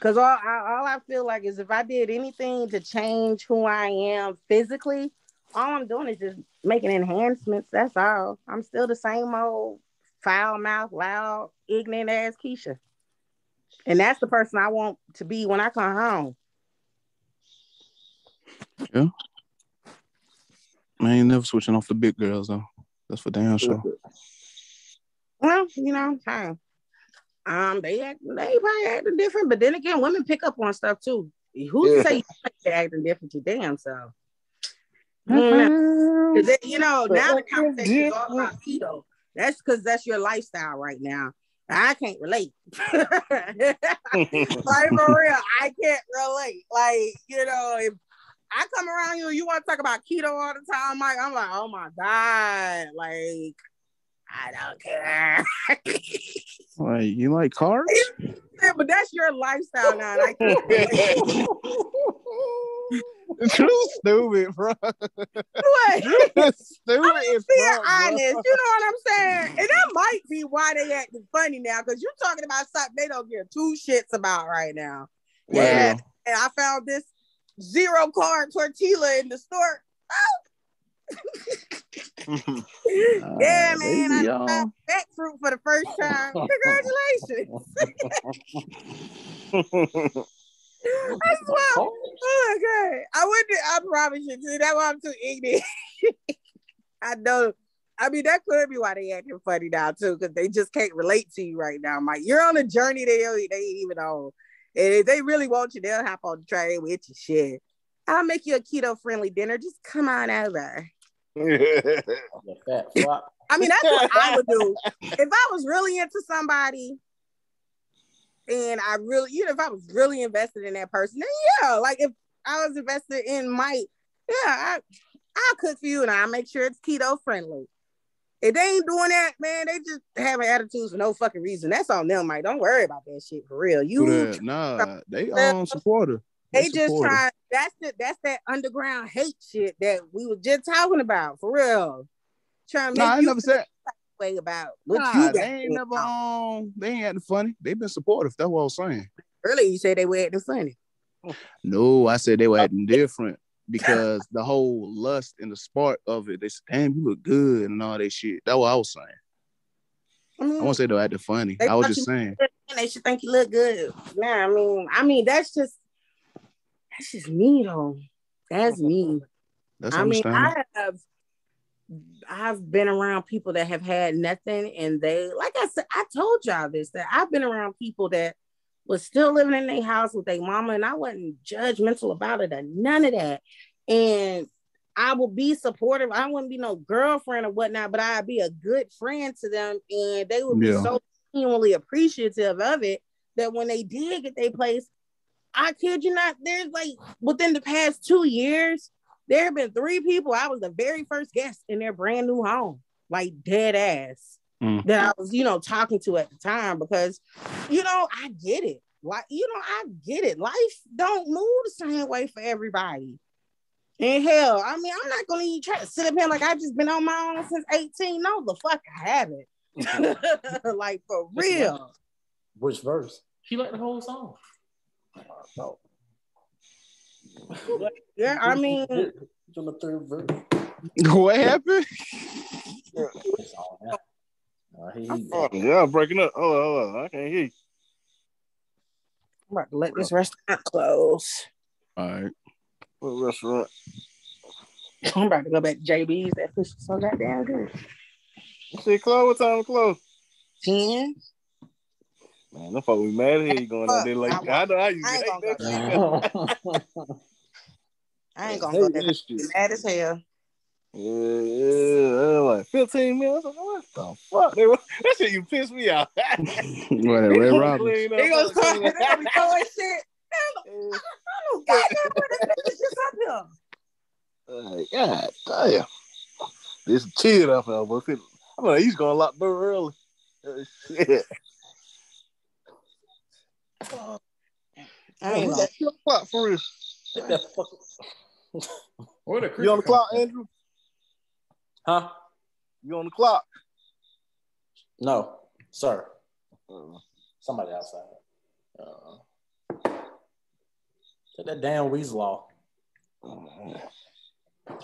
Cause all I, all I feel like is if I did anything to change who I am physically, all I'm doing is just making enhancements. That's all. I'm still the same old foul mouth, loud, ignorant ass Keisha. And that's the person I want to be when I come home. I ain't never switching off the big girls though. That's for damn sure. Well, you know, hey, um, they act, they probably acting different, but then again, women pick up on stuff too. Who Yeah. say you think they're acting different to damn self? Mm, 'cause it- you know, now the conversation is all about keto. That's because that's your lifestyle right now. I can't relate. like for real, I can't relate. Like, you know, if I come around you, you want to talk about keto all the time, Mike. I'm like, oh my God. Like, I don't care. Like you like cars? Yeah, but that's your lifestyle now. I can't. True stupid, bro. What? stupid is Being fuck, bro. honest, you know what I'm saying? And that might be why they acting funny now, because you're talking about something they don't give two shits about right now. Yeah. And I found this zero carb tortilla in the store. yeah, Uh, man. I tried that fruit for the first time. Congratulations. I swear. Oh my god. I wouldn't I promise you. too. that's why I'm too ignorant. I know. I mean, that could be why they acting funny now too, because they just can't relate to you right now. Mike, you're on a journey they they ain't even on. And if they really want you, they'll hop on the train with you. Shit. I'll make you a keto friendly dinner. Just come on over. The fat flop. I mean, that's what I would do. If I was really into somebody and I really, you know, if I was really invested in that person, then yeah, like if I was invested in Mike, yeah, I, I'll cook for you and I'll make sure it's keto friendly. If they ain't doing that, man, they just having attitudes for no fucking reason. That's on them, Mike. Don't worry about that shit for real. You that? Nah, they um supporter. they just supporter. try that's the that's that underground hate shit that we were just talking about for real. Trying to make Nah, I never said. way about what Nah, you got. they ain't never um. They ain't acting funny. They been supportive. That's what I was saying. Earlier you said they were acting funny. No, I said they were acting different because the whole lust and the spark of it. They said, "Damn, you look good" and all that shit. That's what I was saying. I mean, I won't say were acting funny. I was just saying. they should think you look good. Nah, I mean, I mean that's just that's just me though. That's me. That's I mean. I have I've been around people that have had nothing, and they like I said, I told y'all this that I've been around people that was still living in their house with their mama, and I wasn't judgmental about it or none of that. And I will be supportive. I wouldn't be no girlfriend or whatnot, but I'd be a good friend to them, and they would be so genuinely appreciative of it that when they did get their place, I kid you not, there's like within the past two years, there have been three people. I was the very first guest in their brand new home, like dead ass, Mm. that I was, you know, talking to at the time because, you know, I get it. like you know, I get it. Life don't move the same way for everybody. And hell, I mean, I'm not gonna even try to sit up here like I just been on my own since 18. No, the fuck I haven't. like for real. Which verse? She liked the whole song. No. Yeah, I mean, on the third verse? what happened? It's on now. Uh, he, he, Oh, yeah, breaking up. Hold on, hold on. I can't hear you. I'm about to let this restaurant close. All right. What restaurant? I'm about to go back to JB's. That fish is so goddamn good. You see, close. What time to close? 10. Man, them folks be mad at you going out there like I know how you I ain't hate gonna that go shit. I ain't gonna Hate go there. shit. Mad as hell. Yeah, yeah, like 15 minutes. Like, what the fuck? They, that shit you pissed me off. What, Red Robin? Clean They up, gonna start, clean they gonna be up. throwing shit. I don't know goddamn what this bitch just up here. Like, God damn. This chilled up here, but it- I mean, he's going a lot better early. Uh, Shit. I ain't Who's gonna. that kill clock for real? Hit that fucking- You on the clock. Andrew? Huh? You on the clock? No, sir. Uh, Somebody outside. Uh, take that damn weasel off.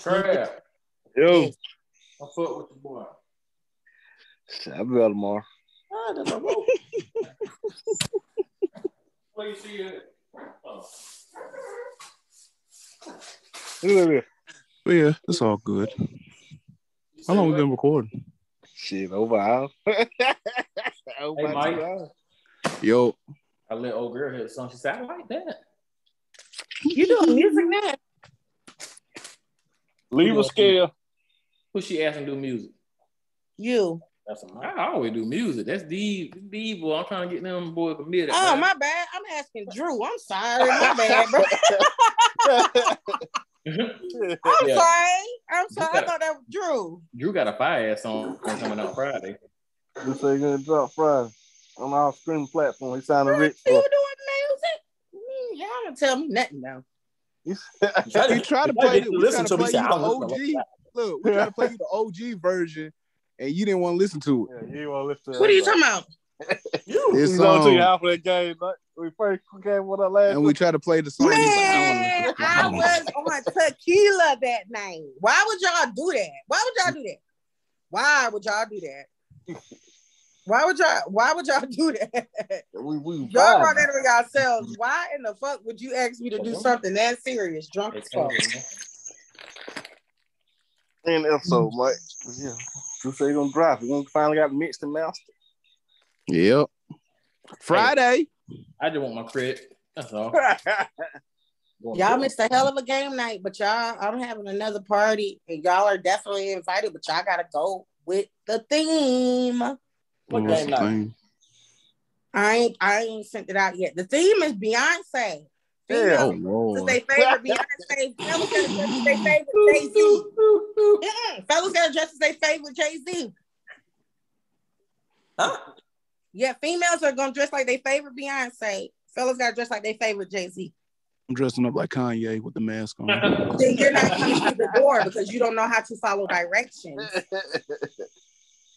Trav, Yo, I fuck with the boy. shit, I'll be out tomorrow. Ah, that's a rope. Where you see it? Oh. Who that is? But yeah, it's all good. You How long we been recording? Shit, over an hour. over Hey, Mike. hours. Yo, I let old girl hear the song. She said, I like that. You doing music now? Leave a scale. Who she asking to do music? You. That's a I always do music. That's the the boy. I'm trying to get them boy committed. Oh, man. my bad. I'm asking Drew. I'm sorry. My bad, bro. I'm Yeah. sorry. I'm sorry. I gotta- thought that was Drew. Drew got a fire ass song coming out Friday. We say you're gonna drop Friday on our streaming platform. He sounded rich. You So. doing music? Mm, Y'all don't tell me nothing though. we try to play, get to we listen to to me, play say, you I the don't to OG. Look, we try to play you the OG version, and you didn't want to listen to it. Yeah, you want to listen to What are you talking about? You. It's He's on to you um, half of that game. Like, we first came with our last. and we try to play the song. He's like, I Man, I was on tequila that night. Why would y'all do that? Why would y'all do that? Why would y'all do that? Why would y'all? Why would y'all do that? we we Y'all vibe. brought that on yourselves. Why in the fuck would you ask me to do something that serious, drunk as fuck? in the episode, Mike. Yeah, you say you're gonna drop it. We finally got mixed and mastered. Yep. Friday. I just want my credit. That's all. Y'all missed a hell of a game night, but y'all, I'm having another party, and y'all are definitely invited, but y'all gotta go with the theme. What What's game night? I ain't, I ain't sent it out yet. The theme is Beyonce. Yeah. Oh Lord. is they favorite Beyonce. Fellas gotta dress as they favorite Jay Z. Fellas gotta dress as they favorite Jay Z. Huh? Yeah, females are gonna dress like they favorite Beyonce. Fellas gotta dress like they favorite Jay Z. I'm dressing up like Kanye with the mask on. Then you're not coming through the door because you don't know how to follow directions.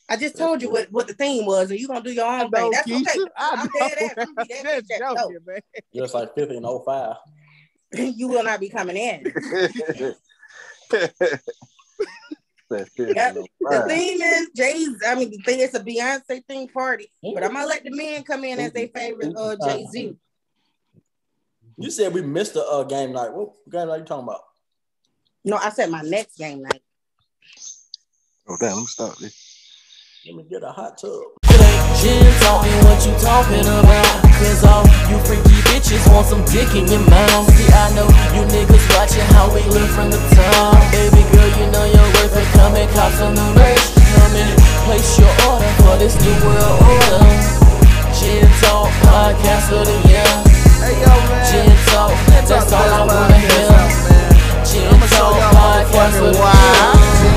I just told you what, what the theme was, and you're gonna do your own know, thing. That's okay. Keisha. I I'm dead ass. I'm gonna be know. that Just bitch that joking, man. Just like 50 and 05. You will not be coming in. Yep. The theme is Jay's. I mean, the thing is a Beyonce theme party, but I'm gonna let the men come in as their favorite uh, Jay Z. You said we missed the uh, game night. What game night you talking about? No, I said my next game night. Oh damn, let me stop this. Let me get a hot tub. Don't what you talking about? Cause all you freaky bitches want some dick in your mouth. See I know you niggas watching how we look from the top. Baby girl you know your worth and come and cop some new Come and place your order for this new world order. Gin Talk Podcast of the year. Gin Talk, that's all I wanna hear. Gin Talk Podcast of the year.